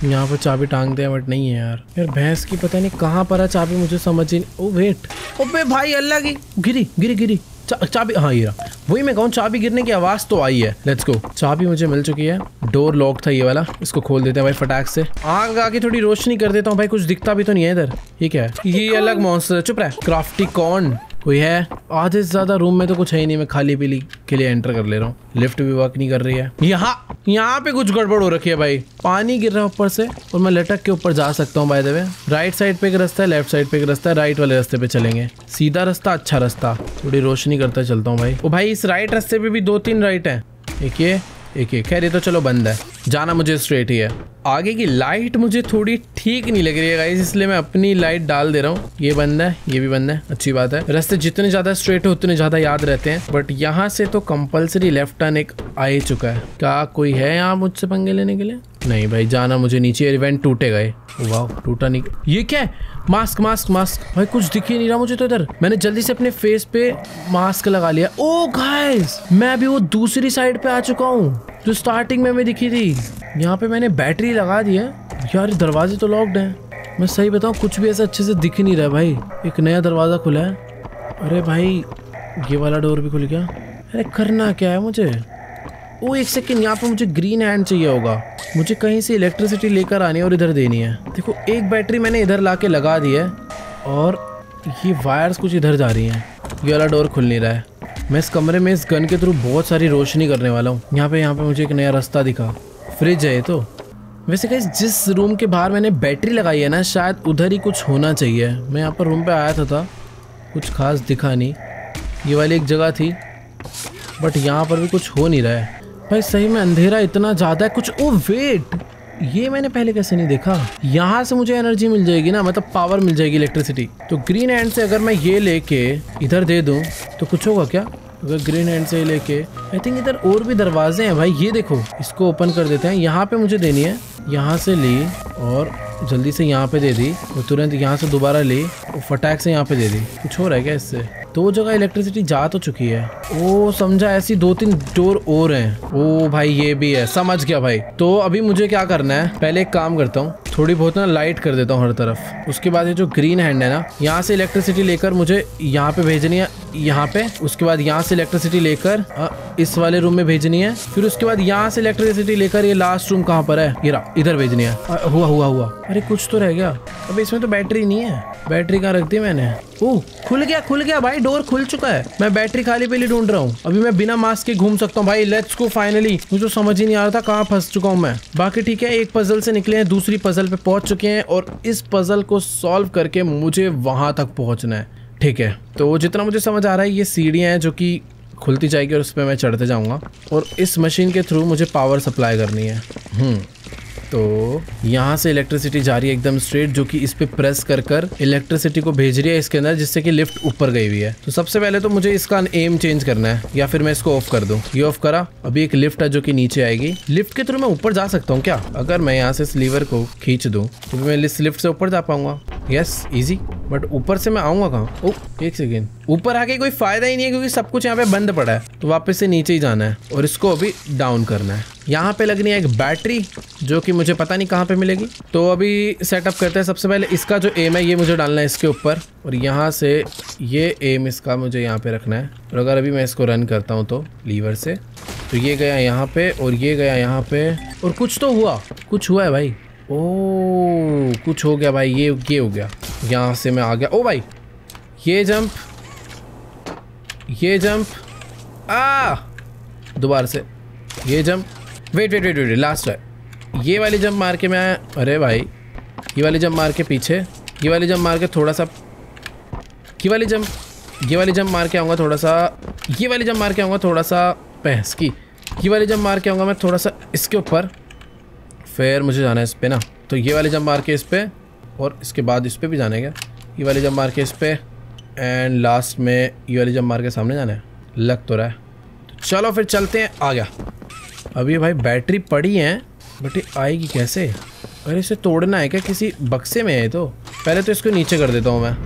यहाँ पर चाबी टांगते हैं बट नहीं है यार। यार, भैंस की पता नहीं कहाँ पर है चाबी, मुझे समझ ही नहीं। ओ वेट ओबे भाई, अल्लाह की। गिरी गिरी गिरी। चाबी हाँ ये वही मैं कहूँ, चाबी गिरने की आवाज़ तो आई है। लेट्स गो चाबी मुझे मिल चुकी है। डोर लॉक था ये वाला। इसको खोल देते हैं भाई फटाक से। आग आगे थोड़ी रोशनी कर देता हूँ भाई, कुछ दिखता भी तो नहीं है इधर। ठीक है? ये अलग मॉन्स्टर चुप रहा। क्राफ्टी कॉर्न कोई है? आधे से ज़्यादा रूम में तो कुछ है ही नहीं, मैं खाली पीली के लिए एंटर कर ले रहा हूँ। लिफ्ट भी वर्क नहीं कर रही है। यहाँ यहाँ पे कुछ गड़बड़ हो रखी है भाई। पानी गिर रहा है ऊपर से और मैं लटक के ऊपर जा सकता हूँ by the way right side पे एक रास्ता है लेफ़्ट साइड पे एक रास्ता है राइट वाले रास्ते पे चलेंगे। सीधा रास्ता अच्छा रास्ता। थोड़ी रोशनी करता चलता हूँ भाई। ओ भाई, इस राइट रास्ते पे भी दो तीन राइट है। एक ये एक ये। खैर, ये तो चलो बंद है। जाना मुझे स्ट्रेट ही है। आगे की लाइट मुझे थोड़ी ठीक नहीं लग रही है गाइस इसलिए मैं अपनी लाइट डाल दे रहा हूँ। ये बंद है, ये भी बंद है, अच्छी बात है। रास्ते जितने ज़्यादा स्ट्रेट हो, उतने ज़्यादा याद रहते हैं। बट यहाँ से तो कंपलसरी लेफ़्ट टर्न एक आ ही चुका है। क्या कोई है यहाँ मुझसे पंगे लेने के लिए? नहीं भाई, जाना मुझे नीचे इवेंट टूटे गए। वाह, टूटा नहीं। ये क्या है? मास्क मास्क मास्क भाई, कुछ दिख ही नहीं रहा मुझे तो इधर। मैंने जल्दी से अपने फेस पे मास्क लगा लिया। ओ गाइस मैं भी वो दूसरी साइड पे आ चुका हूँ, जो स्टार्टिंग में मैं दिखी थी। यहाँ पे मैंने बैटरी लगा दी है। यार, दरवाजे तो लॉक्ड हैं। मैं सही बताऊँ, कुछ भी ऐसा अच्छे से दिख ही नहीं रहा भाई। एक नया दरवाज़ा खुला है। अरे भाई, ये वाला डोर भी खुल गया। अरे करना क्या है मुझे? ओ एक सेकेंड यहाँ पे मुझे ग्रीन हैंड चाहिए होगा। मुझे कहीं से इलेक्ट्रिसिटी लेकर आनी है और इधर देनी है। देखो एक बैटरी मैंने इधर ला के लगा दी है और ये वायर्स कुछ इधर जा रही हैं। ये वाला डोर खुल नहीं रहा है। मैं इस कमरे में इस गन के थ्रू बहुत सारी रोशनी करने वाला हूँ। यहाँ पे यहाँ पे मुझे एक नया रास्ता दिखा। फ्रिज है तो। वैसे कहीं जिस रूम के बाहर मैंने बैटरी लगाई है ना शायद उधर ही कुछ होना चाहिए। मैं यहाँ पर रूम पे आया था, था। कुछ खास दिखा नहीं। ये वाली एक जगह थी बट यहाँ पर भी कुछ हो नहीं रहा है। भाई सही में अंधेरा इतना ज़्यादा है, कुछ ओ वेट ये मैंने पहले कैसे नहीं देखा? यहाँ से मुझे एनर्जी मिल जाएगी ना मतलब पावर मिल जाएगी इलेक्ट्रिसिटी तो ग्रीन एंड से अगर मैं ये लेके इधर दे दूँ तो कुछ होगा क्या? अगर ग्रीन हैंड से लेके आई थिंक इधर और भी दरवाजे हैं भाई, ये देखो, इसको ओपन कर देते हैं। यहाँ पे मुझे देनी है, यहाँ से ली और जल्दी से यहाँ पे दे दी, और तुरंत यहाँ से दोबारा ली, और फटाक से यहाँ पे दे दी। कुछ हो रहा है क्या इससे? दो जगह इलेक्ट्रिसिटी जा तो चुकी है। ओ, समझा, ऐसी दो तीन डोर और हैं। ओ, भाई, ये भी है। समझ गया भाई। तो अभी मुझे क्या करना है? पहले एक काम करता हूँ। थोड़ी बहुत ना लाइट कर देता हूँ हर तरफ़। उसके बाद ये जो ग्रीन हैंड है ना यहाँ से इलेक्ट्रिसिटी लेकर मुझे यहाँ पे भेजनी है यहाँ पे। उसके बाद यहाँ से इलेक्ट्रिसिटी लेकर इस वाले रूम में भेजनी है। फिर उसके बाद यहाँ से इलेक्ट्रिसिटी लेकर ये लास्ट रूम कहाँ पर है? ये इधर भेजनी है। अ, हुआ हुआ हुआ। अरे कुछ तो रह गया। अबे इसमें तो बैटरी नहीं है। बैटरी कहाँ रख दी मैंने? ओह खुल गया खुल गया भाई डोर खुल चुका है। मैं बैटरी खाली पीली ढूंढ रहा हूँ। अभी मैं बिना मास्क के घूम सकता हूँ। भाई लेट्स गो फाइनली मुझे समझ ही नहीं आ रहा था कहाँ फंस चुका हूँ मैं। बाकी ठीक है एक पजल से निकले हैं दूसरी पजल पे पहुँच चुके हैं और इस पजल को सॉल्व करके मुझे वहाँ तक पहुँचना है, ठीक है? तो जितना मुझे समझ आ रहा है, ये सीढ़ियाँ हैं जो कि खुलती जाएगी और उस पर मैं चढ़ते जाऊँगा। और इस मशीन के थ्रू मुझे पावर सप्लाई करनी है। हम्म। तो यहाँ से इलेक्ट्रिसिटी जा रही है एकदम स्ट्रेट जो कि इस पे प्रेस कर कर इलेक्ट्रिसिटी को भेज रही है इसके अंदर, जिससे कि लिफ्ट ऊपर गई हुई है। तो सबसे पहले तो मुझे इसका एम चेंज करना है, या फिर मैं इसको ऑफ़ कर दूँ। ये ऑफ़ करा। अभी एक लिफ्ट है जो कि नीचे आएगी। लिफ्ट के थ्रू मैं ऊपर जा सकता हूँ क्या? अगर मैं यहाँ से इस लीवर को खींच दूँ तो मैं इस लिफ्ट से ऊपर जा पाऊँगा। यस इजी बट ऊपर से मैं आऊँगा कहाँ? ओ एक सेकेंड ऊपर आके कोई फ़ायदा ही नहीं है क्योंकि सब कुछ यहाँ पे बंद पड़ा है। तो वापस से नीचे ही जाना है और इसको अभी डाउन करना है। यहाँ पे लगनी है एक बैटरी जो कि मुझे पता नहीं कहाँ पे मिलेगी। तो अभी सेटअप करते हैं। सबसे पहले इसका जो एम है, ये मुझे डालना है इसके ऊपर। और यहाँ से ये एम इसका मुझे यहाँ पे रखना है। और अगर अभी मैं इसको रन करता हूँ तो लीवर से। तो ये गया यहाँ पे और ये गया यहाँ पे। और कुछ तो हुआ। कुछ हुआ है भाई। ओ कुछ हो गया भाई। ये ये हो गया। यहाँ से मैं आ गया। ओ भाई, ये जंप ये जंप आ! दोबारा से. ये jump wait wait wait wait last है ये वाली जंप मार के मैं अरे भाई. ये वाली जंप मार के पीछे. ये वाली जंप मार के थोड़ा सा ये वाली जंप ये वाली जंप मार के आऊँगा थोड़ा सा ये वाली जंप मार के आऊँगा थोड़ा सा भैंस की. ये वाली जंप मार के आऊँगा मैं थोड़ा सा इसके ऊपर. फिर मुझे जाना है इस पर ना. तो ये वाली जंप मार के इस पर और इसके बाद इस पर भी जाने क्या? ये वाली जंप मार के इस पे एंड लास्ट में ये वाली जब मार के सामने जाना है, लग तो रहा है। तो चलो फिर चलते हैं, आ गया। अभी भाई बैटरी पड़ी है, बट ये आएगी कैसे? अरे इसे तोड़ना है क्या? किसी बक्से में है तो। पहले तो इसको नीचे कर देता हूँ मैं।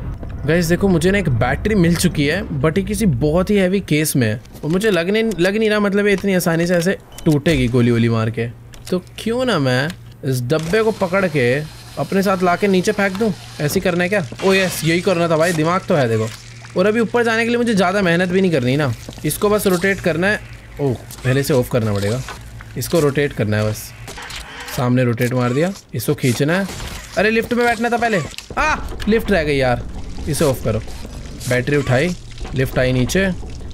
गाइस देखो, मुझे ना एक बैटरी मिल चुकी है, बट ये किसी बहुत ही हैवी केस में है। और मुझे लगने लग नहीं रहा मतलब ये इतनी आसानी से ऐसे टूटेगी गोली वोली मार के। तो क्यों ना मैं इस डब्बे को पकड़ के अपने साथ ला के नीचे फेंक दूँ? ऐसे करना है क्या? ओ यस यही करना था भाई, दिमाग तो है देखो। और अभी ऊपर जाने के लिए मुझे ज़्यादा मेहनत भी नहीं करनी ना। इसको बस रोटेट करना है। ओह पहले से ऑफ़ करना पड़ेगा। इसको रोटेट करना है बस। सामने रोटेट मार दिया। इसको खींचना है। अरे लिफ्ट में बैठना था पहले। आ लिफ्ट रह गई यार। इसे ऑफ़ करो। बैटरी उठाई। लिफ्ट आई नीचे।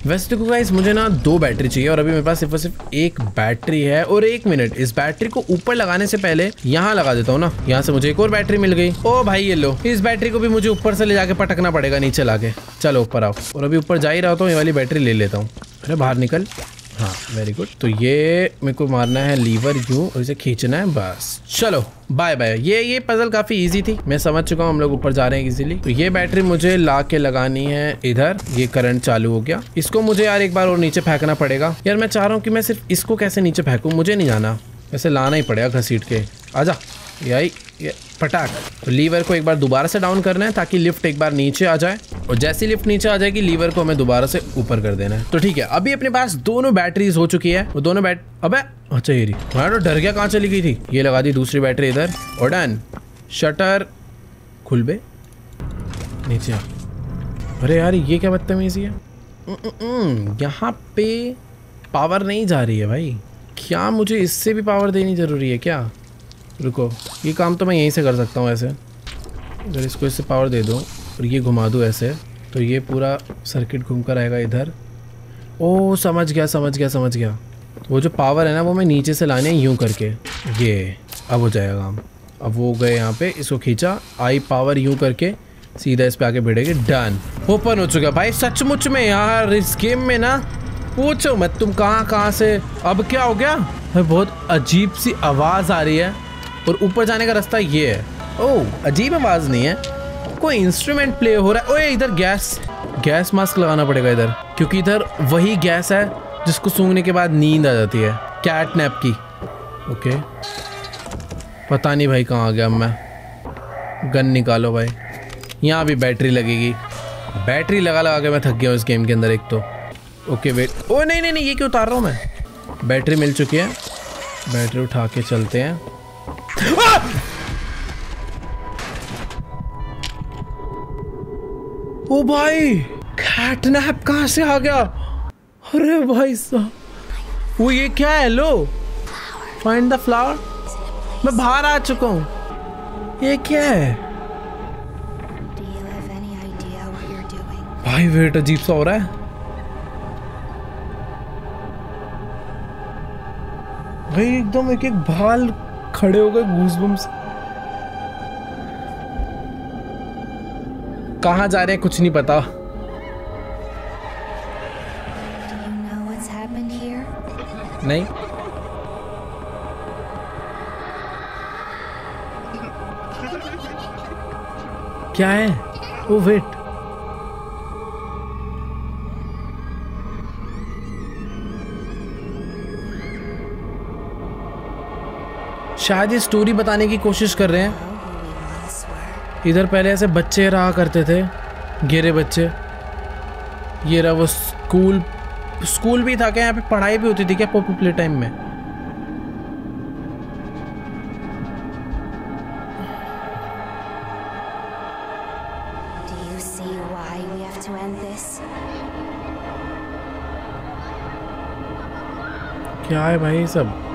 वैसे देखो गाइस मुझे ना दो बैटरी चाहिए और अभी मेरे पास सिर्फ़ और सिर्फ़ एक बैटरी है। और एक मिनट, इस बैटरी को ऊपर लगाने से पहले यहाँ लगा देता हूँ ना। यहाँ से मुझे एक और बैटरी मिल गई। ओ भाई ये लो, इस बैटरी को भी मुझे ऊपर से ले जाके पटकना पड़ेगा नीचे लाके। चलो ऊपर आओ। और अभी ऊपर जा ही रहा हूँ, ये वाली बैटरी ले लेता हूँ। अरे बाहर निकल। हाँ वेरी गुड तो ये मेरे को मारना है लीवर यू और इसे खींचना है, बस। चलो बाय बाय ये ये पजल काफ़ी इजी थी। मैं समझ चुका हूँ हम लोग ऊपर जा रहे हैं इजीली तो ये बैटरी मुझे ला के लगानी है इधर। ये करंट चालू हो गया। इसको मुझे यार एक बार और नीचे फेंकना पड़ेगा। यार मैं चाह रहा हूँ कि मैं सिर्फ़ इसको कैसे नीचे फेंकूँ? मुझे नहीं जाना। वैसे लाना ही पड़ेगा घसीट के। आजा। यही। ये पटाक तो लीवर को एक बार दोबारा से डाउन करना है ताकि लिफ्ट एक बार नीचे आ जाए। और जैसी लिफ्ट नीचे आ जाएगी, लीवर को हमें दोबारा से ऊपर कर देना है। तो ठीक है, अभी अपने पास दोनों बैटरीज हो चुकी है। वो दोनों बैट अबे अच्छा ये मैं तो डर गया कहाँ चली गई थी? ये लगा दी दूसरी बैटरी इधर। और डन। शटर खुल बे। नीचे अरे यार, ये क्या बदतमीजी है? यहाँ पे पावर नहीं जा रही है भाई। क्या मुझे इससे भी पावर देनी ज़रूरी है क्या? रुको, ये काम तो मैं यहीं से कर सकता हूँ ऐसे। अगर इसको इससे पावर दे दूँ और ये घुमा दूँ ऐसे तो ये पूरा सर्किट घूम कर आएगा इधर। ओ, समझ गया समझ गया समझ गया। वो जो पावर है ना, वो मैं नीचे से लाने यूँ करके। ये, अब हो जाएगा काम। अब वो गए यहाँ पे, इसको खींचा, आई पावर यूँ करके, सीधा इस पे आके भिड़ेगी। डन ओपन हो चुका भाई, सचमुच में यार, इस गेम में ना, पूछो मत, तुम कहाँ कहाँ से, अब क्या हो गया? भाई, बहुत अजीब सी आवाज़ आ रही है। और ऊपर जाने का रास्ता ये है। ओह, अजीब आवाज़ नहीं है? कोई इंस्ट्रूमेंट प्ले हो रहा है? ओए, इधर गैस गैस मास्क लगाना पड़ेगा इधर, क्योंकि इधर वही गैस है जिसको सूंघने के बाद नींद आ जाती है कैट नैप की। ओके पता नहीं भाई कहाँ आ गया मैं। गन निकालो भाई। यहाँ भी बैटरी लगेगी। बैटरी लगा लगा के मैं थक गया हूँ इस गेम के अंदर एक तो। ओके वेट ओ नहीं नहीं नहीं, ये क्यों उतार रहा हूँ मैं? बैटरी मिल चुकी है। बैटरी उठा के चलते हैं। ओ भाई कैटनैप कहाँ से आ गया? अरे भाई साहब, वो ये क्या है? लो फाइंड द फ्लावर मैं बाहर आ चुका हूँ। ये क्या है? भाई वेट अजीब सा हो रहा है। भाई, एकदम एक एक भाल खड़े हो गए घूस गूजबम्स कहाँ जा रहे हैं कुछ नहीं पता? नहीं। क्या है? ओ वेट शायद ये स्टोरी बताने की कोशिश कर रहे हैं. इधर पहले ऐसे बच्चे रहा करते थे गिरे बच्चे ये रहा वो स्कूल स्कूल भी था क्या यहाँ पे पढ़ाई भी होती थी क्या पॉपी प्ले टाइम में? क्या है भाई सब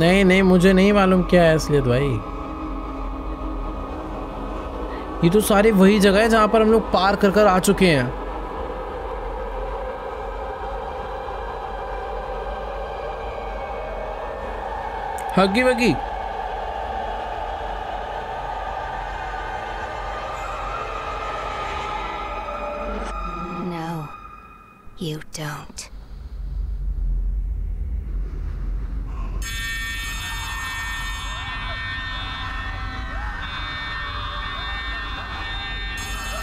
नहीं नहीं, मुझे नहीं मालूम क्या है असलियत भाई। ये तो सारी वही जगह है जहाँ पर हम लोग पार कर कर आ चुके हैं। हगी वगी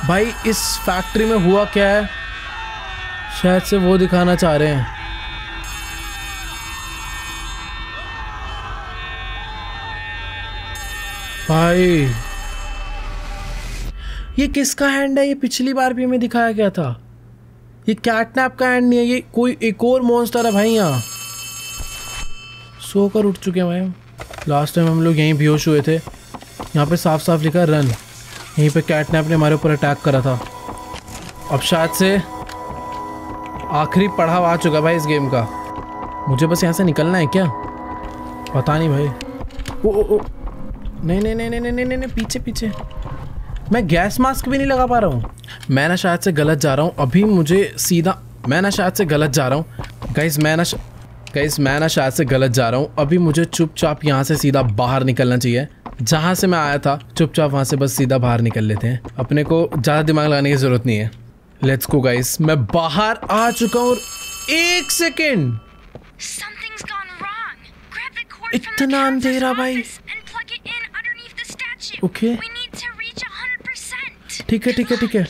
भाई, इस फैक्ट्री में हुआ क्या है? शायद से वो दिखाना चाह रहे हैं। भाई। ये किसका हैंड है? ये पिछली बार भी हमें दिखाया गया था। ये कैटनैप का हैंड नहीं है, ये कोई एक और मॉन्स्टर है भाई यहाँ। सोकर उठ चुके हैं भाई। लास्ट टाइम हम लोग यहीं बेहोश हुए थे। यहाँ पे साफ़ साफ़ लिखा रन यहीं पे कैट ने अपने हमारे ऊपर अटैक करा था। अब शायद से आखिरी पढ़ाव आ चुका भाई इस गेम का। मुझे बस यहाँ से निकलना है क्या? पता नहीं भाई। ओ ओ ओ। नहीं नहीं नहीं नहीं नहीं नहीं नहीं पीछे पीछे। मैं गैस मास्क भी नहीं लगा पा रहा हूँ। मैं ना शायद से गलत जा रहा हूँ। अभी मुझे सीधा, मैं ना शायद से गलत जा रहा हूँ। गाइज़ मैं ना गाइज़ मैं ना शायद से गलत जा रहा हूँ। अभी मुझे चुपचाप यहाँ से सीधा बाहर निकलना चाहिए। जहाँ से मैं आया था चुपचाप वहाँ से बस सीधा बाहर निकल लेते हैं। अपने को ज़्यादा दिमाग लगाने की ज़रूरत नहीं है। लेट्स गो गाइस मैं बाहर आ चुका हूँ एक सेकेंड इतना अंधेरा भाई। ओके ठीक है ठीक है ठीक है।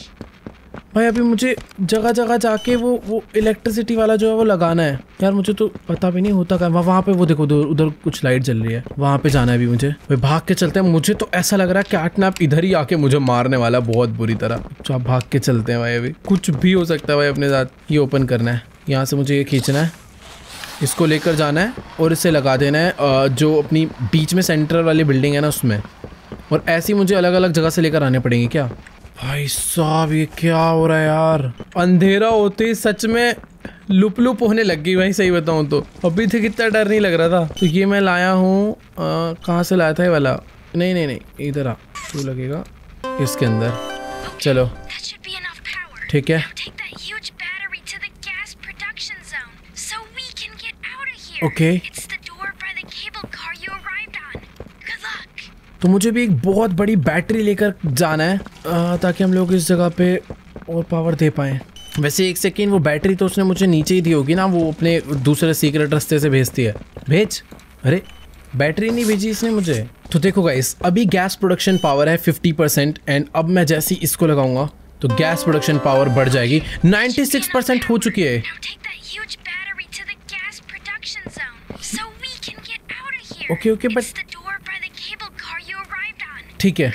भाई, अभी मुझे जगह जगह जाके वो वो इलेक्ट्रिसिटी वाला जो है वो लगाना है। यार, मुझे तो पता भी नहीं होता क्या वहाँ पे वो देखो, उधर कुछ लाइट जल रही है। वहाँ पे जाना है अभी मुझे। भाई, भाग के चलते हैं। मुझे तो ऐसा लग रहा है कैटनैप इधर ही आके मुझे मारने वाला बहुत बुरी तरह। तो आप भाग के चलते हैं भाई अभी। कुछ भी हो सकता है भाई अपने साथ। ये ओपन करना है। यहाँ से मुझे ये खींचना है। इसको लेकर जाना है और इसे लगा देना है जो अपनी बीच में सेंटर वाली बिल्डिंग है ना उसमें। और ऐसी मुझे अलग अलग जगह से लेकर आने पड़ेंगे क्या? भाई साहब ये क्या हो रहा है यार? अंधेरा होते ही सच में लुप लुप होने लग गई भाई सही बताऊँ तो। अभी तक इतना डर नहीं लग रहा था। तो ये मैं लाया हूँ कहाँ से लाया था ये वाला? नहीं नहीं नहीं इधर आ तू लगेगा इसके अंदर। चलो. ठीक है। Now take तो मुझे भी एक बहुत बड़ी बैटरी लेकर जाना है ताकि हम लोग इस जगह पे और पावर दे पाएँ। वैसे एक सेकेंड वो बैटरी तो उसने मुझे नीचे ही दी होगी ना वो अपने दूसरे सीक्रेट रास्ते से भेजती है। भेज? अरे बैटरी नहीं भेजी इसने मुझे। तो देखो गाइस अभी गैस प्रोडक्शन पावर है 50 परसेंट एंड अब मैं जैसे ही इसको लगाऊँगा तो गैस प्रोडक्शन पावर बढ़ जाएगी। 96 परसेंट हो चुकी है। ओके ओके that ठीक है।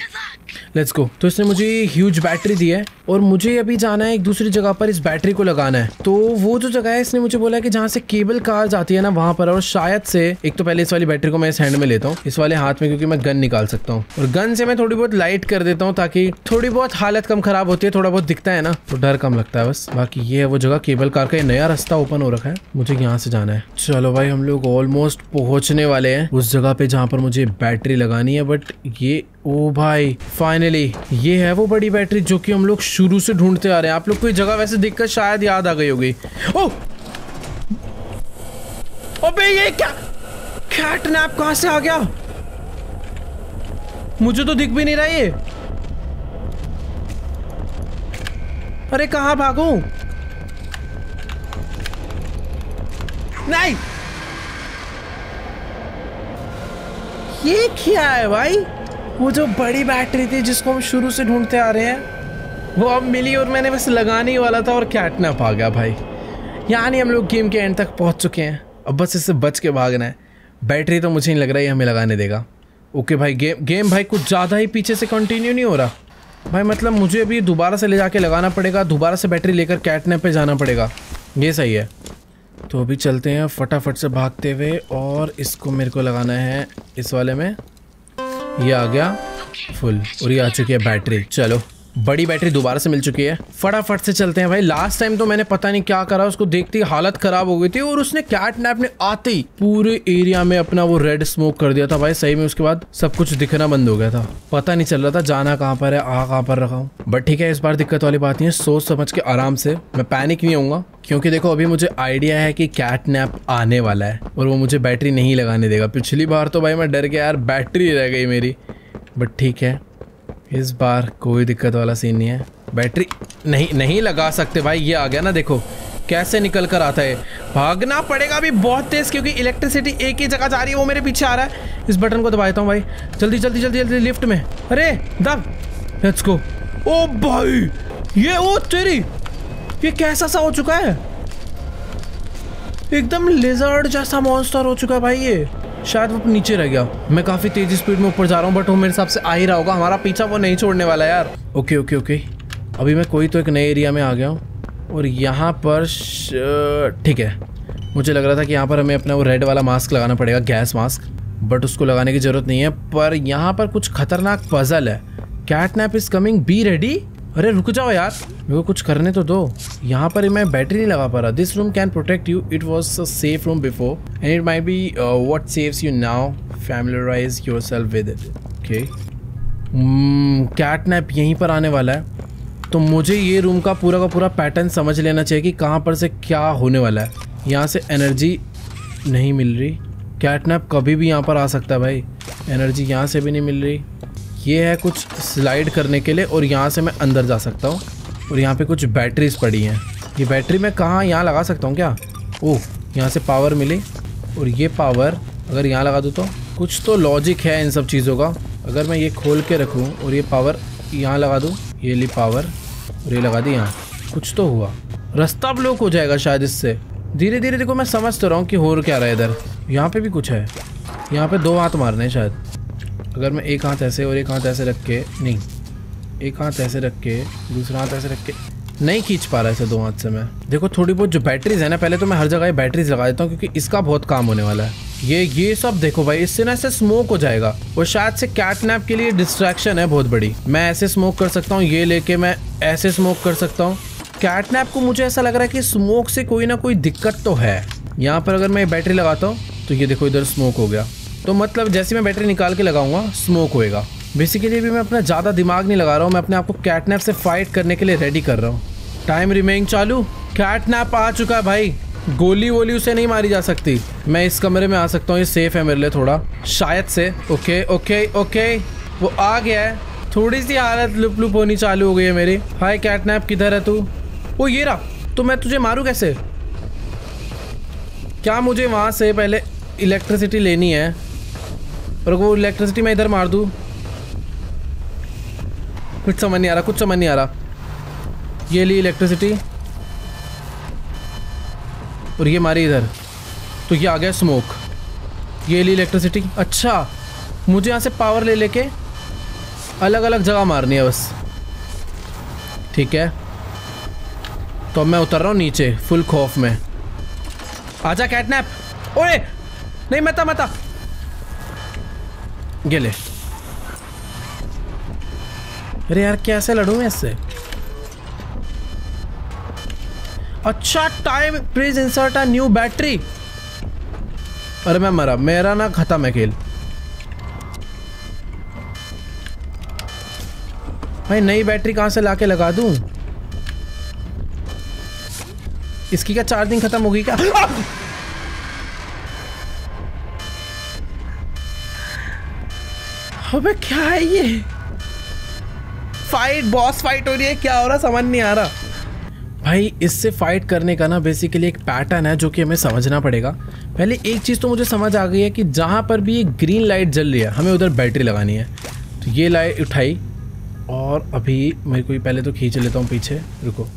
लेट्स गो तो इसने मुझे ह्यूज बैटरी दी है और मुझे अभी जाना है एक दूसरी जगह पर इस बैटरी को लगाना है। तो वो जो जगह है, इसने मुझे बोला है कि जहाँ से केबल कार जाती है ना, वहाँ पर। और शायद से, एक तो पहले इस वाली बैटरी को मैं इस हैंड में लेता हूँ, इस वाले हाथ में, क्योंकि मैं गन निकाल सकता हूँ। और गन से मैं थोड़ी बहुत लाइट कर देता हूँ ताकि थोड़ी बहुत हालत कम खराब होती है, थोड़ा बहुत दिखता है ना तो डर कम लगता है बस। बाकी ये है वो जगह केबल कार का नया रास्ता ओपन हो रखा है, मुझे यहाँ से जाना है। चलो भाई, हम लोग ऑलमोस्ट पहुँचने वाले हैं उस जगह पे जहाँ पर मुझे बैटरी लगानी है बट ये ओ भाई फाइनली ये है वो बड़ी बैटरी जो कि हम लोग शुरू से ढूंढते आ रहे हैं। आप लोग को ये जगह वैसे दिक्कत शायद याद आ गई होगी। ओ! अबे, ये क्या? कैटनैप कहाँ से आ गया? मुझे तो दिख भी नहीं रहा ये। अरे, कहाँ भागू? नहीं! ये क्या है भाई? वो जो बड़ी बैटरी थी जिसको हम शुरू से ढूंढते आ रहे हैं, वो अब मिली और मैंने बस लगाने ही वाला था और कैटनैप आ गया भाई। यानी हम लोग गेम के एंड तक पहुँच चुके हैं। अब बस इससे बच के भागना है। बैटरी तो मुझे नहीं लग रहा है, हमें लगाने देगा। ओके भाई गेम गेम भाई कुछ ज़्यादा ही पीछे से कंटिन्यू नहीं हो रहा। भाई मतलब मुझे अभी दोबारा से ले जाके लगाना पड़ेगा, दोबारा से बैटरी लेकर कैटने पे जाना पड़ेगा। ये सही है। तो अभी चलते हैं फटाफट से भागते हुए और इसको मेरे को लगाना है इस वाले में। ये आ गया फुल और ये आ चुकी है बैटरी चलो। बड़ी बैटरी दोबारा से मिल चुकी है। फटाफट से चलते हैं भाई। लास्ट टाइम तो मैंने पता नहीं क्या करा, उसको देखते ही हालत खराब हो गई थी और उसने कैट नैप ने आते ही पूरे एरिया में अपना वो रेड स्मोक कर दिया था भाई। सही में उसके बाद सब कुछ दिखना बंद हो गया था। पता नहीं चल रहा था जाना कहाँ पर है, आ कहाँ पर रखा हूँ। बट ठीक है, इस बार दिक्कत वाली बात नहीं है, सोच समझ के आराम से। मैं पैनिक नहीं होऊँगा, क्योंकि देखो अभी मुझे आइडिया है कि कैट नैप आने वाला है और वो मुझे बैटरी नहीं लगाने देगा। पिछली बार तो भाई मैं डर गया यार बैटरी रह गई मेरी। बट ठीक है। इस बार कोई दिक्कत वाला सीन नहीं है। बैटरी नहीं नहीं लगा सकते भाई, ये आ गया ना देखो। कैसे निकल कर आता है? भागना पड़ेगा अभी बहुत तेज, क्योंकि इलेक्ट्रिसिटी एक ही जगह जा रही है, वो मेरे पीछे आ रहा है। इस बटन को दबा देता हूँ भाई। जल्दी जल्दी जल्दी जल्दी लिफ्ट में। अरे दब लेट्स गो ओ भाई, ये ओ तेरी, ये कैसा सा हो चुका है? एकदम लिजर्ड जैसा मॉन्स्टर हो चुका है भाई ये। शायद वो नीचे रह गया। मैं काफ़ी तेज़ी स्पीड में ऊपर जा रहा हूँ बट वो मेरे हिसाब से आ ही रहा होगा। हमारा पीछा वो नहीं छोड़ने वाला यार। ओके ओके ओके अभी मैं कोई तो एक नए एरिया में आ गया हूँ और यहाँ पर ठीक है। मुझे लग रहा था कि यहाँ पर हमें अपना वो रेड वाला मास्क लगाना पड़ेगा गैस मास्क बट उसको लगाने की ज़रूरत नहीं है। पर यहाँ पर कुछ खतरनाक पजल है। CatNap is coming be ready अरे, रुक जाओ यार। मेरे को कुछ करने तो दो। यहाँ पर मैं बैटरी नहीं लगा पा रहा। This room can protect you it was a safe room before and it may be what saves you now familiarize yourself with it okay CatNap यहीं पर आने वाला है। तो मुझे ये रूम का पूरा का पूरा पैटर्न समझ लेना चाहिए कि कहाँ पर से क्या होने वाला है। यहाँ से एनर्जी नहीं मिल रही। कैटनैप कभी भी यहाँ पर आ सकता है भाई। एनर्जी यहाँ से भी नहीं मिल रही। ये है कुछ स्लाइड करने के लिए और यहाँ से मैं अंदर जा सकता हूँ। और यहाँ पे कुछ बैटरीज पड़ी हैं। ये बैटरी मैं कहाँ, यहाँ लगा सकता हूँ क्या? ओह, यहाँ से पावर मिली। और ये पावर अगर यहाँ लगा दूँ तो? कुछ तो लॉजिक है इन सब चीज़ों का। अगर मैं ये खोल के रखूँ और ये पावर यहाँ लगा दूँ, ये ली पावर और ये लगा दी यहाँ। कुछ तो हुआ। रास्ता ब्लॉक हो जाएगा शायद इससे। धीरे धीरे देखो मैं समझ तो रहा हूँ कि हो क्या रहा है इधर। यहाँ पे भी कुछ है। यहाँ पे दो हाथ मारने हैं शायद। अगर मैं एक हाथ ऐसे और एक हाथ ऐसे रख के, नहीं, एक हाथ ऐसे रख के, दूसरा हाथ ऐसे रख के, नहीं खींच पा रहा है दो हाथ से मैं। देखो, थोड़ी बहुत जो बैटरीज है ना, पहले तो मैं हर जगह बैटरीज लगा देता हूँ क्योंकि इसका बहुत काम होने वाला है। ये ये सब देखो भाई, इससे ना ऐसे स्मोक हो जाएगा। और शायद से कैटनैप के लिए डिस्ट्रैक्शन है बहुत बड़ी। मैं ऐसे स्मोक कर सकता हूँ, ये लेके मैं ऐसे स्मोक कर सकता हूँ। कैटनैप को मुझे ऐसा लग रहा है कि स्मोक से कोई ना कोई दिक्कत तो है। यहाँ पर अगर मैं बैटरी लगाता हूँ तो ये देखो इधर स्मोक हो गया। तो मतलब जैसे मैं बैटरी निकाल के लगाऊँगा स्मोक होएगा। बेसिकली भी मैं अपना ज़्यादा दिमाग नहीं लगा रहा हूँ, मैं अपने आप को कैटनैप से फाइट करने के लिए रेडी कर रहा हूँ। टाइम रिमेइंग चालू। कैटनैप आ चुका है भाई। गोली वोली उसे नहीं मारी जा सकती। मैं इस कमरे में आ सकता हूँ, ये सेफ़ है मेरे लिए थोड़ा। शायद से। ओके ओके ओके वो आ गया है। थोड़ी सी हालत लुप लुप होनी चालू हो गई है मेरी। हाय कैटनैप किधर है तू? वो ये रहा। तो मैं तुझे मारूँ कैसे? क्या मुझे वहाँ से पहले इलेक्ट्रिसिटी लेनी है? और वो इलेक्ट्रिसिटी मैं इधर मार दूँ। कुछ समझ नहीं आ रहा, कुछ समझ नहीं आ रहा। ये ली इलेक्ट्रिसिटी और ये मारी इधर। तो ये आ गया स्मोक ये ली इलेक्ट्रिसिटी अच्छा मुझे यहाँ से पावर ले लेके अलग अलग जगह मारनी है बस। ठीक है। तो मैं उतर रहा हूँ नीचे फुल खौफ में। आजा कैटनैप ओए! नहीं, मता मता गेले। अरे यार, कैसे लड़ू मैं इससे? अच्छा time please insert a new battery अरे मैं मरा, मेरा ना खत्म है खेल। भाई, नई बैटरी कहाँ से लाके लगा दूँ? इसकी क्या चार्जिंग खत्म होगी क्या? अबे क्या है ये? फाइट बॉस फाइट हो रही है क्या हो रहा? समझ नहीं आ रहा। भाई इससे फाइट करने का ना बेसिकली एक पैटर्न है जो कि हमें समझना पड़ेगा। पहले एक चीज़ तो मुझे समझ आ गई है कि जहाँ पर भी ये ग्रीन लाइट जल रही है हमें उधर बैटरी लगानी है। तो ये लाइट उठाई और अभी मेरे को पहले तो खींच लेता हूँ पीछे। रुको।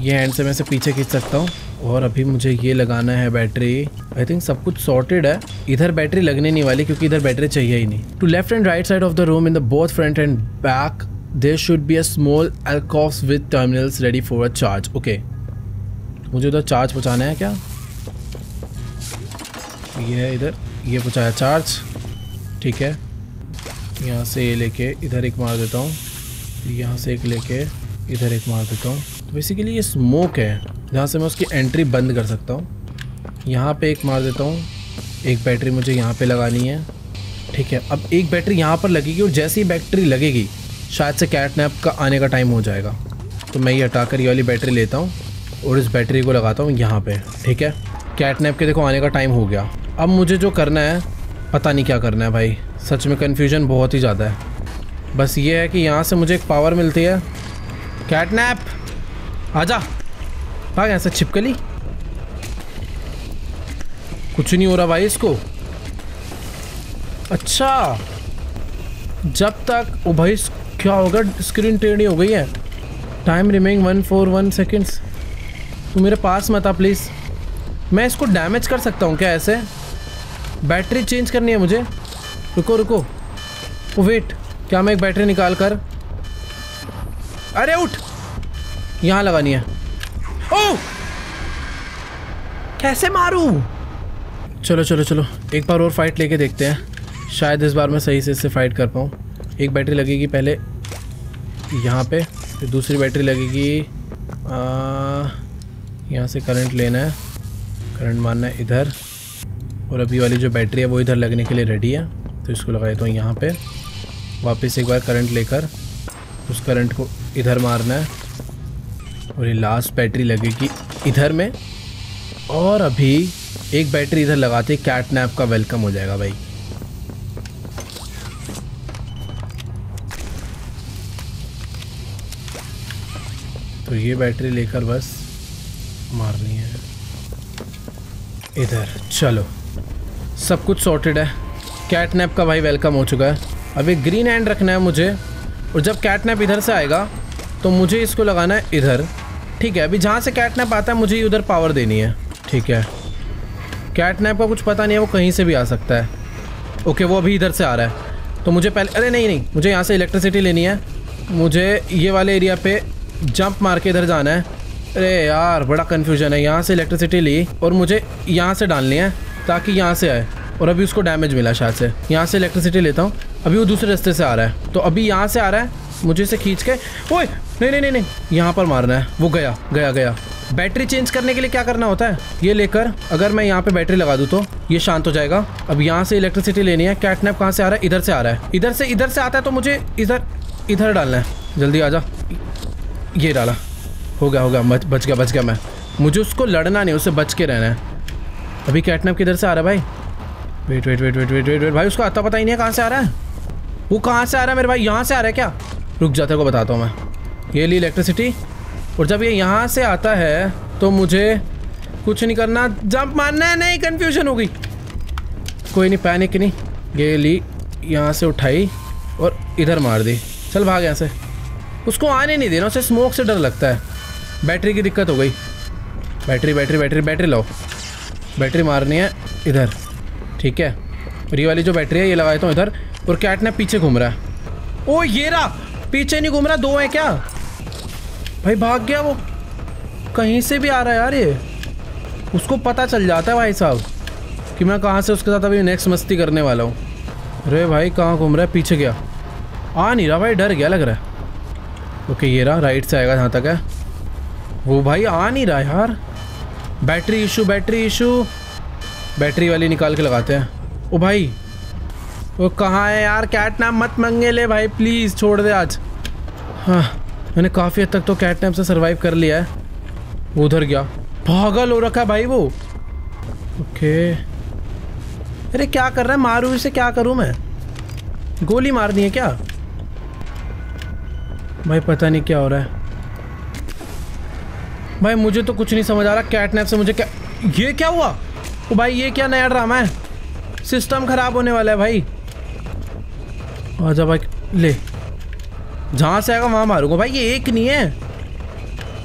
ये हैंड से मैं से पीछे खींच सकता हूँ। और अभी मुझे ये लगाना है बैटरी। आई थिंक सब कुछ सॉर्टेड है। इधर बैटरी लगने नहीं वाली क्योंकि इधर बैटरी चाहिए ही नहीं। To left and right side of the room in the both front and back there should be a small alcoves with terminals ready for a charge okay मुझे उधर चार्ज पहुँचाना है क्या? ये है इधर, ये पहुँचाया चार्ज ठीक है। यहाँ से ये लेके इधर एक मार देता हूँ। यहाँ से एक लेके इधर एक मार देता हूँ। तो बेसिकली ये स्मोक है। जहाँ से मैं उसकी एंट्री बंद कर सकता हूँ। यहाँ पे एक मार देता हूँ। एक बैटरी मुझे यहाँ पे लगानी है। ठीक है, अब एक बैटरी यहाँ पर लगेगी और जैसे ही बैटरी लगेगी, शायद से कैट नैप का आने का टाइम हो जाएगा। तो मैं ये हटाकर ये वाली बैटरी लेता हूँ और इस बैटरी को लगाता हूँ यहाँ पे। ठीक है? कैट नैप के देखो, आने का टाइम हो गया। अब मुझे जो करना है, पता नहीं क्या करना है भाई। सच में कन्फ्यूज़न बहुत ही ज़्यादा है। बस ये है कि यहाँ से मुझे एक पावर मिलती है। कैटनैप आजा! भाग ऐसा छिपकली। कुछ नहीं हो रहा भाई इसको। अच्छा जब तक, ओ भाई क्या होगा? स्क्रीन टेढ़ी हो गई है। Time remaining one four one seconds तू मेरे पास मत आ प्लीज़ मैं इसको डैमेज कर सकता हूँ क्या ऐसे? बैटरी चेंज करनी है मुझे। रुको रुको। ओ वेट क्या मैं एक बैटरी निकाल कर अरे, उठ! यहाँ लगानी है। ओ कैसे मारूं? चलो चलो चलो। एक बार और फाइट लेके देखते हैं। शायद इस बार मैं सही से इससे फाइट कर पाऊँ। एक बैटरी लगेगी पहले यहाँ पे, फिर दूसरी बैटरी लगेगी यहाँ से करंट लेना है। करंट मारना है इधर। और अभी वाली जो बैटरी है, वो इधर लगने के लिए रेडी है। तो इसको लगा देता हूँ यहाँ पे। वापस एक बार करंट लेकर, उस करंट को इधर मारना है। और ये लास्ट बैटरी लगेगी इधर में, और अभी एक बैटरी इधर लगाते कैट नैप का वेलकम हो जाएगा भाई। तो ये बैटरी लेकर बस मारनी है। इधर, चलो। सब कुछ सॉर्टेड है। कैटनैप का भाई वेलकम हो चुका है। अभी ग्रीन हैंड रखना है मुझे, और जब कैटनैप इधर से आएगा तो मुझे इसको लगाना है इधर। ठीक है, अभी जहाँ से कैटनैप आता है, मुझे उधर पावर देनी है। ठीक है। कैटनैप का कुछ पता नहीं है, वो कहीं से भी आ सकता है। ओके वो अभी इधर से आ रहा है। तो मुझे पहले अरे नहीं नहीं, मुझे यहाँ से इलेक्ट्रिसिटी लेनी है। मुझे ये वाले एरिया पे जंप मार के इधर जाना है। अरे यार, बड़ा कन्फ्यूज़न है। यहाँ से इलेक्ट्रिसिटी ली और मुझे यहाँ से डालनी है, ताकि यहाँ से आए। और अभी उसको डैमेज मिला शायद से। यहाँ से इलेक्ट्रिसिटी लेता हूँ। अभी वो दूसरे रास्ते से आ रहा है। तो अभी यहाँ से आ रहा है मुझे इसे खींच के ओए, नहीं नहीं नहीं नहीं, यहाँ पर मारना है। वो गया गया गया। बैटरी चेंज करने के लिए क्या करना होता है? ये लेकर, अगर मैं यहाँ पे बैटरी लगा दूँ तो ये शांत हो जाएगा। अब यहाँ से इलेक्ट्रिसिटी लेनी है। कैटनैप कहाँ से आ रहा है? इधर से आ रहा है। इधर से इधर से आता है तो मुझे इधर इधर डालना है। जल्दी आ जा। ये डाला। हो गया हो गया। बच गया बच गया मैं। मुझे उसको लड़ना नहीं उससे बच के रहना है। अभी कैटनैप किधर से आ रहा है भाई? Wait wait wait wait wait wait wait भाई, उसको आता पता ही नहीं है कहाँ से आ रहा है। वो कहाँ से आ रहा है मेरे भाई? यहाँ से आ रहा है क्या? रुक जाते को बताता हूँ मैं। ये ली इलेक्ट्रिसिटी और जब ये यहाँ से आता है तो मुझे कुछ नहीं करना। जंप मारना है, नहीं कन्फ्यूज़न हो गई। कोई नहीं पैनिक नहीं। ये ली, यहाँ से उठाई और इधर मार दी। चल, भाग यहाँ से। उसको आने नहीं देना, उसे स्मोक से डर लगता है। बैटरी की दिक्कत हो गई। बैटरी बैटरी बैटरी बैटरी लाओ। बैटरी मारनी है इधर। ठीक है। और ये वाली जो बैटरी है, ये लगाता हूँ इधर। और कैट पीछे घूम रहा है। ओ ये रहा। पीछे नहीं घूम रहा, दो है क्या? भाई भाग गया वो। कहीं से भी आ रहा है यार ये। उसको पता चल जाता है भाई साहब कि मैं कहाँ से उसके साथ अभी नेक्स्ट मस्ती करने वाला हूँ। अरे भाई, कहाँ घूम रहा है? पीछे गया। आ नहीं रहा भाई, डर गया लग रहा है। ओके, ये रहा राइट से आएगा जहाँ तक है। वो भाई आ नहीं रहा यार। Battery issue battery issue battery वाली निकाल के लगाते हैं। ओ भाई वो कहाँ है यार? कैट नाम मत मंगे ले भाई प्लीज़ छोड़ दे आज। हाँ मैंने काफ़ी हद तक तो कैट नैप से सरवाइव कर लिया है। वो उधर गया। पागल हो रखा भाई वो। ओके अरे क्या कर रहा है? मारू इसे क्या करूँ मैं? गोली मारनी है क्या? भाई पता नहीं क्या हो रहा है। भाई मुझे तो कुछ नहीं समझ आ रहा। कैटनैप से मुझे क्या ये क्या हुआ? ओ भाई ये क्या नया ड्रामा है? सिस्टम खराब होने वाला है भाई। आजा भाई, ले। जहाँ से आएगा वहाँ मारूँगा। भाई, ये एक नहीं है।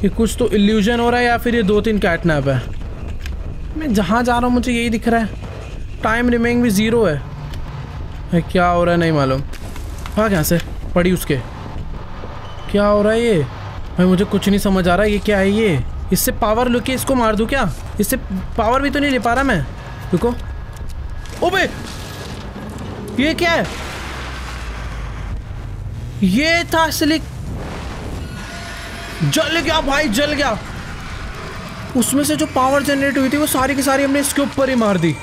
ये कुछ तो इल्यूजन हो रहा है या फिर ये दो तीन कैटनैप है? मैं जहाँ जा रहा हूँ, मुझे यही दिख रहा है। टाइम रिमेइंग भी ज़ीरो है। भाई, क्या हो रहा है, नहीं मालूम। भाग यहाँ से, पड़ी उसके। क्या हो रहा है ये? भाई, मुझे कुछ नहीं समझ आ रहा ये क्या है ये? इससे पावर लुके इसको मार दूँ क्या? इससे पावर भी तो नहीं ले पा रहा मैं। रुको। बे ये क्या है? ये था असली। जल गया भाई, जल गया। उसमें से जो पावर जनरेट हुई थी, वो सारी की सारी हमने इसके ऊपर ही मार दी।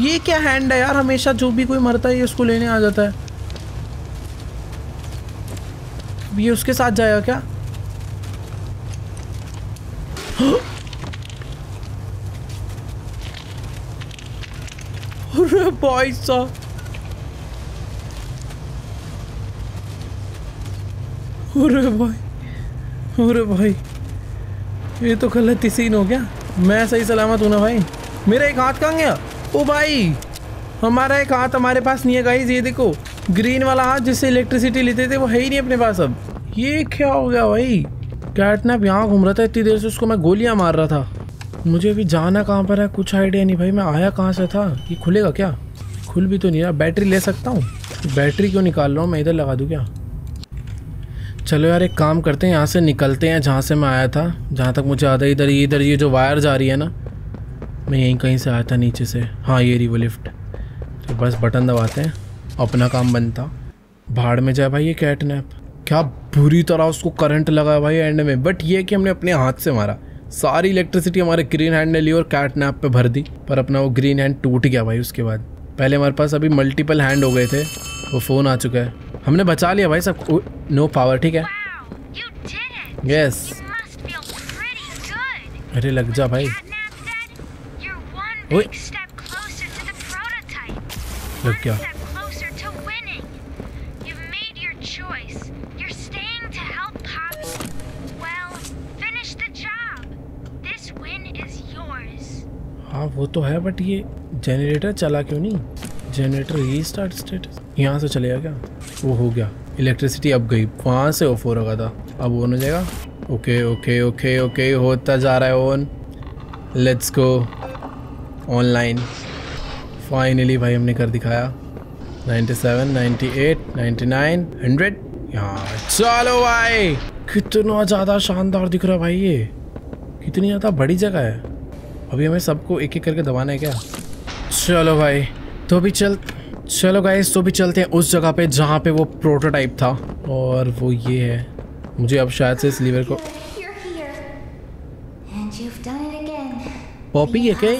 ये क्या हैंड है यार? हमेशा जो भी कोई मरता है, ये उसको लेने आ जाता है। ये उसके साथ जाएगा क्या? साहब अरे भाई अरे भाई, ये तो गलत ही सीन हो गया। मैं सही सलामत हूँ ना भाई? मेरा एक हाथ कहाँ गया? ओ भाई, हमारा एक हाथ हमारे पास नहीं है गाइस ये देखो ग्रीन वाला हाथ जिससे इलेक्ट्रिसिटी लेते थे, वो है ही नहीं अपने पास अब। ये क्या हो गया भाई? कैटनैप यहाँ घूम रहा था, इतनी देर से उसको मैं गोलियाँ मार रहा था। मुझे अभी जाना कहाँ पर है, कुछ आइडिया नहीं भाई, मैं आया कहाँ से था? ये खुलेगा क्या? खुल भी तो नहीं रहा। बैटरी ले सकता हूँ? बैटरी क्यों निकाल रहा हूँ? मैं इधर लगा दूँ क्या? चलो यार, एक काम करते हैं। यहाँ से निकलते हैं जहाँ से मैं आया था। जहाँ तक मुझे आता है, इधर इधर ये जो वायर जा रही है ना, मैं यहीं कहीं से आया था नीचे से। हाँ ये रही वो लिफ्ट। तो बस बटन दबाते हैं। अपना काम बनता। भाड़ में जाए भाई ये कैटनैप क्या बुरी तरह उसको करंट लगा भाई एंड में। बट ये कि हमने अपने हाथ से मारा। सारी इलेक्ट्रिसिटी हमारे ग्रीन हैंड ने ली और कैट नैप पे भर दी। पर अपना वो ग्रीन हैंड टूट गया भाई उसके बाद। पहले हमारे पास अभी मल्टीपल हैंड हो गए थे। वो फ़ोन आ चुका है। हमने बचा लिया भाई सब। नो पावर ठीक है? यस अरे लग जा भाई। लग गया। हाँ, वो तो है बट ये जनरेटर चला क्यों नहीं? जनरेटर ये स्टार्ट स्टेटस यहाँ से चलेगा क्या? वो हो गया। इलेक्ट्रिसिटी अब गई। वहाँ से ऑफ़ हो रखा था। अब ऑन हो जाएगा। ओके ओके ओके ओके होता जा रहा है on let's go online finally भाई हमने कर दिखाया। 97, 98, 99, 100 यार चलो भाई। कितना ज़्यादा शानदार दिख रहा भाई ये। कितनी ज़्यादा बड़ी जगह है। अभी हमें सबको एक एक करके दबाना है क्या? चलो भाई तो भी चल चलो गाइस तो भी चलते हैं उस जगह पे जहाँ पे वो प्रोटोटाइप था। और वो ये है। मुझे अब शायद से इस लीवर को पॉपी है? क्या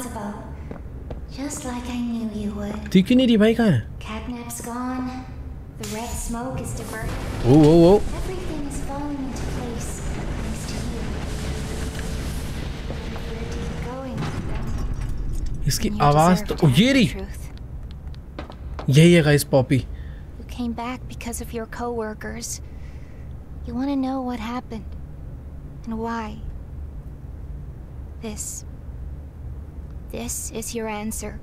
ठीक नहीं रही भाई कहाँ है? ओ ओ ओ इसकी आवाज़ तो ये रही। यही है guys Poppy. You came back because of your coworkers you want to know what happened and why this this is your answer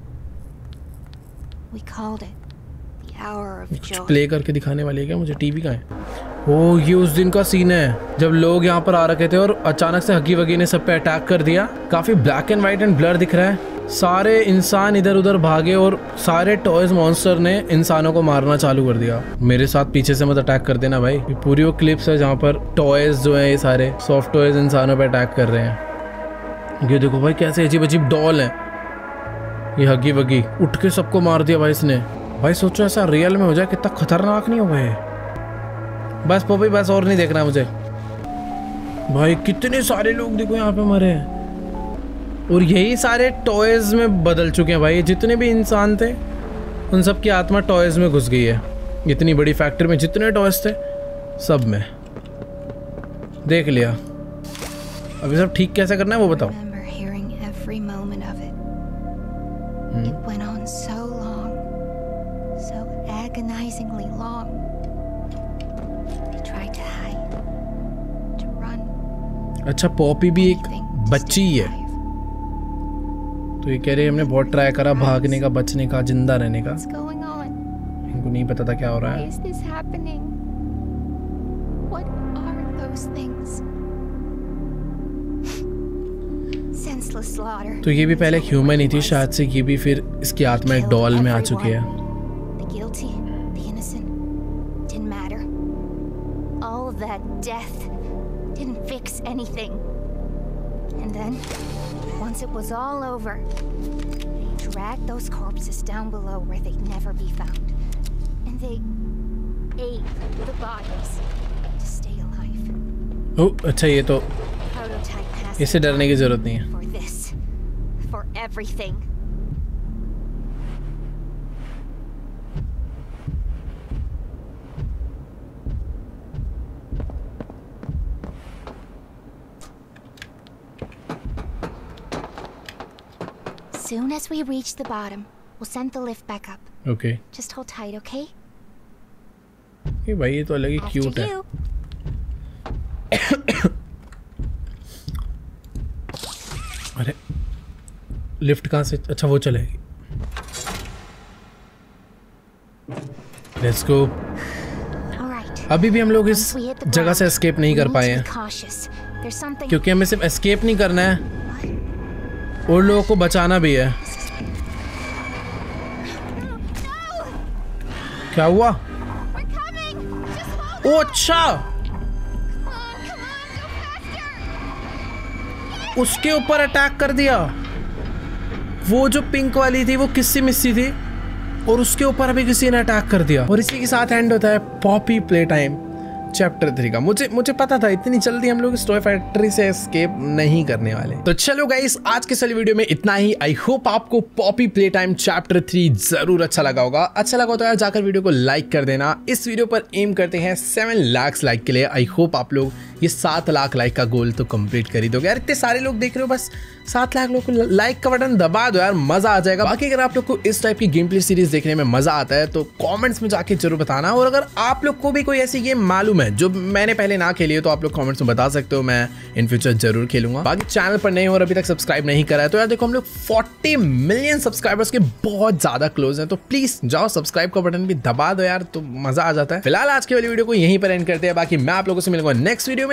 we called it play करके दिखाने वाले क्या? मुझे टीवी का है? ओ ये उस दिन का सीन है जब लोग यहाँ पर आ रखे थे और अचानक से हकी वगी ने सब पे अटैक कर दिया। काफ़ी black and white and blur दिख रहा है। सारे इंसान इधर उधर भागे और सारे टॉयज मॉन्स्टर ने इंसानों को मारना चालू कर दिया। मेरे साथ पीछे से मत अटैक कर देना भाई। ये पूरी वो क्लिप्स है जहाँ पर टॉयज जो है ये सारे सॉफ्ट टॉयज इंसानों पे अटैक कर रहे हैं। ये देखो भाई कैसे अजीब अजीब डॉल है। ये हगी वगी उठ के सबको मार दिया भाई इसने। भाई सोचो ऐसा रियल में हो जाए कितना खतरनाक नहीं होगा ये बस पोपी बस और नहीं देखना मुझे। भाई कितने सारे लोग देखो यहाँ पे मरे हैं। और यही सारे टॉयज़ में बदल चुके हैं भाई। जितने भी इंसान थे उन सब की आत्मा टॉयज़ में घुस गई है। इतनी बड़ी फैक्ट्री में जितने टॉयज थे सब में। देख लिया। अभी सब ठीक कैसे करना है वो बताओ। हम्म। अच्छा पॉपी भी एक बच्ची ही है। तो ये कह रही है हमने बहुत ट्राई करा भागने का बचने का ज़िंदा रहने का? इनको नहीं पता था क्या हो रहा है. तो ये भी पहले ह्यूमन ही थी शायद से ये भी फिर इसकी आत्मा एक डॉल में आ चुकी है. All that death didn't fix anything. And then, once it was all over, they dragged those corpses down below where they'd never be found. And they ate the bodies to stay alive. ओ अच्छा ये तो Prototype has इससे डरने की जरूरत नहीं है for this, for everything. Soon as we reach the bottom, we'll send the lift back up. Okay Just hold tight, okay? ये भाई ये तो अलग ही After क्यूट है you. अरे लिफ्ट कहाँ से अच्छा वो चलेगी लेट्स गो All right. अभी भी हम लोग इस Once we hit the जगह से ground, एस्केप नहीं we कर need पाए to हैं be cautious. There's something. क्योंकि हमें सिर्फ एस्केप नहीं करना है और लोगों को बचाना भी है। क्या हुआ? ओ अच्छा. उसके ऊपर अटैक कर दिया। वो जो पिंक वाली थी, वो किस्सी मिस्सी थी? और उसके ऊपर अभी किसी ने अटैक कर दिया। और इसी के साथ एंड होता है Poppy play time chapter three का। मुझे मुझे पता था, इतनी जल्दी हम लोग स्टोरी फैक्ट्री से एस्केप नहीं करने वाले। तो चलो गाइस आज के सली वीडियो में इतना ही। आई होप आपको Poppy play time chapter three ज़रूर अच्छा लगा होगा। अच्छा लगा तो यार, जाकर वीडियो को लाइक कर देना। इस वीडियो पर एम करते हैं सेवन लैक्स लाइक के लिए। आई होप आप लोग ये सात लाख लाइक का गोल तो कंप्लीट कर ही दोगे। यार, इतने सारे लोग देख रहे हो, बस सात लाख लोग को लाइक का बटन दबा दो यार, मज़ा आ जाएगा। बाकी अगर आप लोग को इस टाइप की गेम प्ले सीरीज़ देखने में मज़ा आता है तो कॉमेंट्स में जाके ज़रूर बताना। और अगर आप लोग को भी कोई ऐसी गेम मालूम है, जो मैंने पहले ना खेली है तो आप लोग कॉमेंट्स में बता सकते हो, मैं इन फ्यूचर ज़रूर खेलूँगा। बाकी चैनल पर नहीं और अभी तक सब्सक्राइब नहीं करा है तो यार देखो, हम लोग 40 मिलियन सब्सक्राइबर्स के बहुत ज़्यादा क्लोज हैं तो प्लीज़ जाओ सब्सक्राइब का बटन भी दबा दो यार तो मज़ा आ जाता है। फ़िलहाल आज की वाली वीडियो को यहीं पर एंड करते हैं। बाकी मैं आप लोगों से मिलूँगा नेक्स्ट वीडियो में।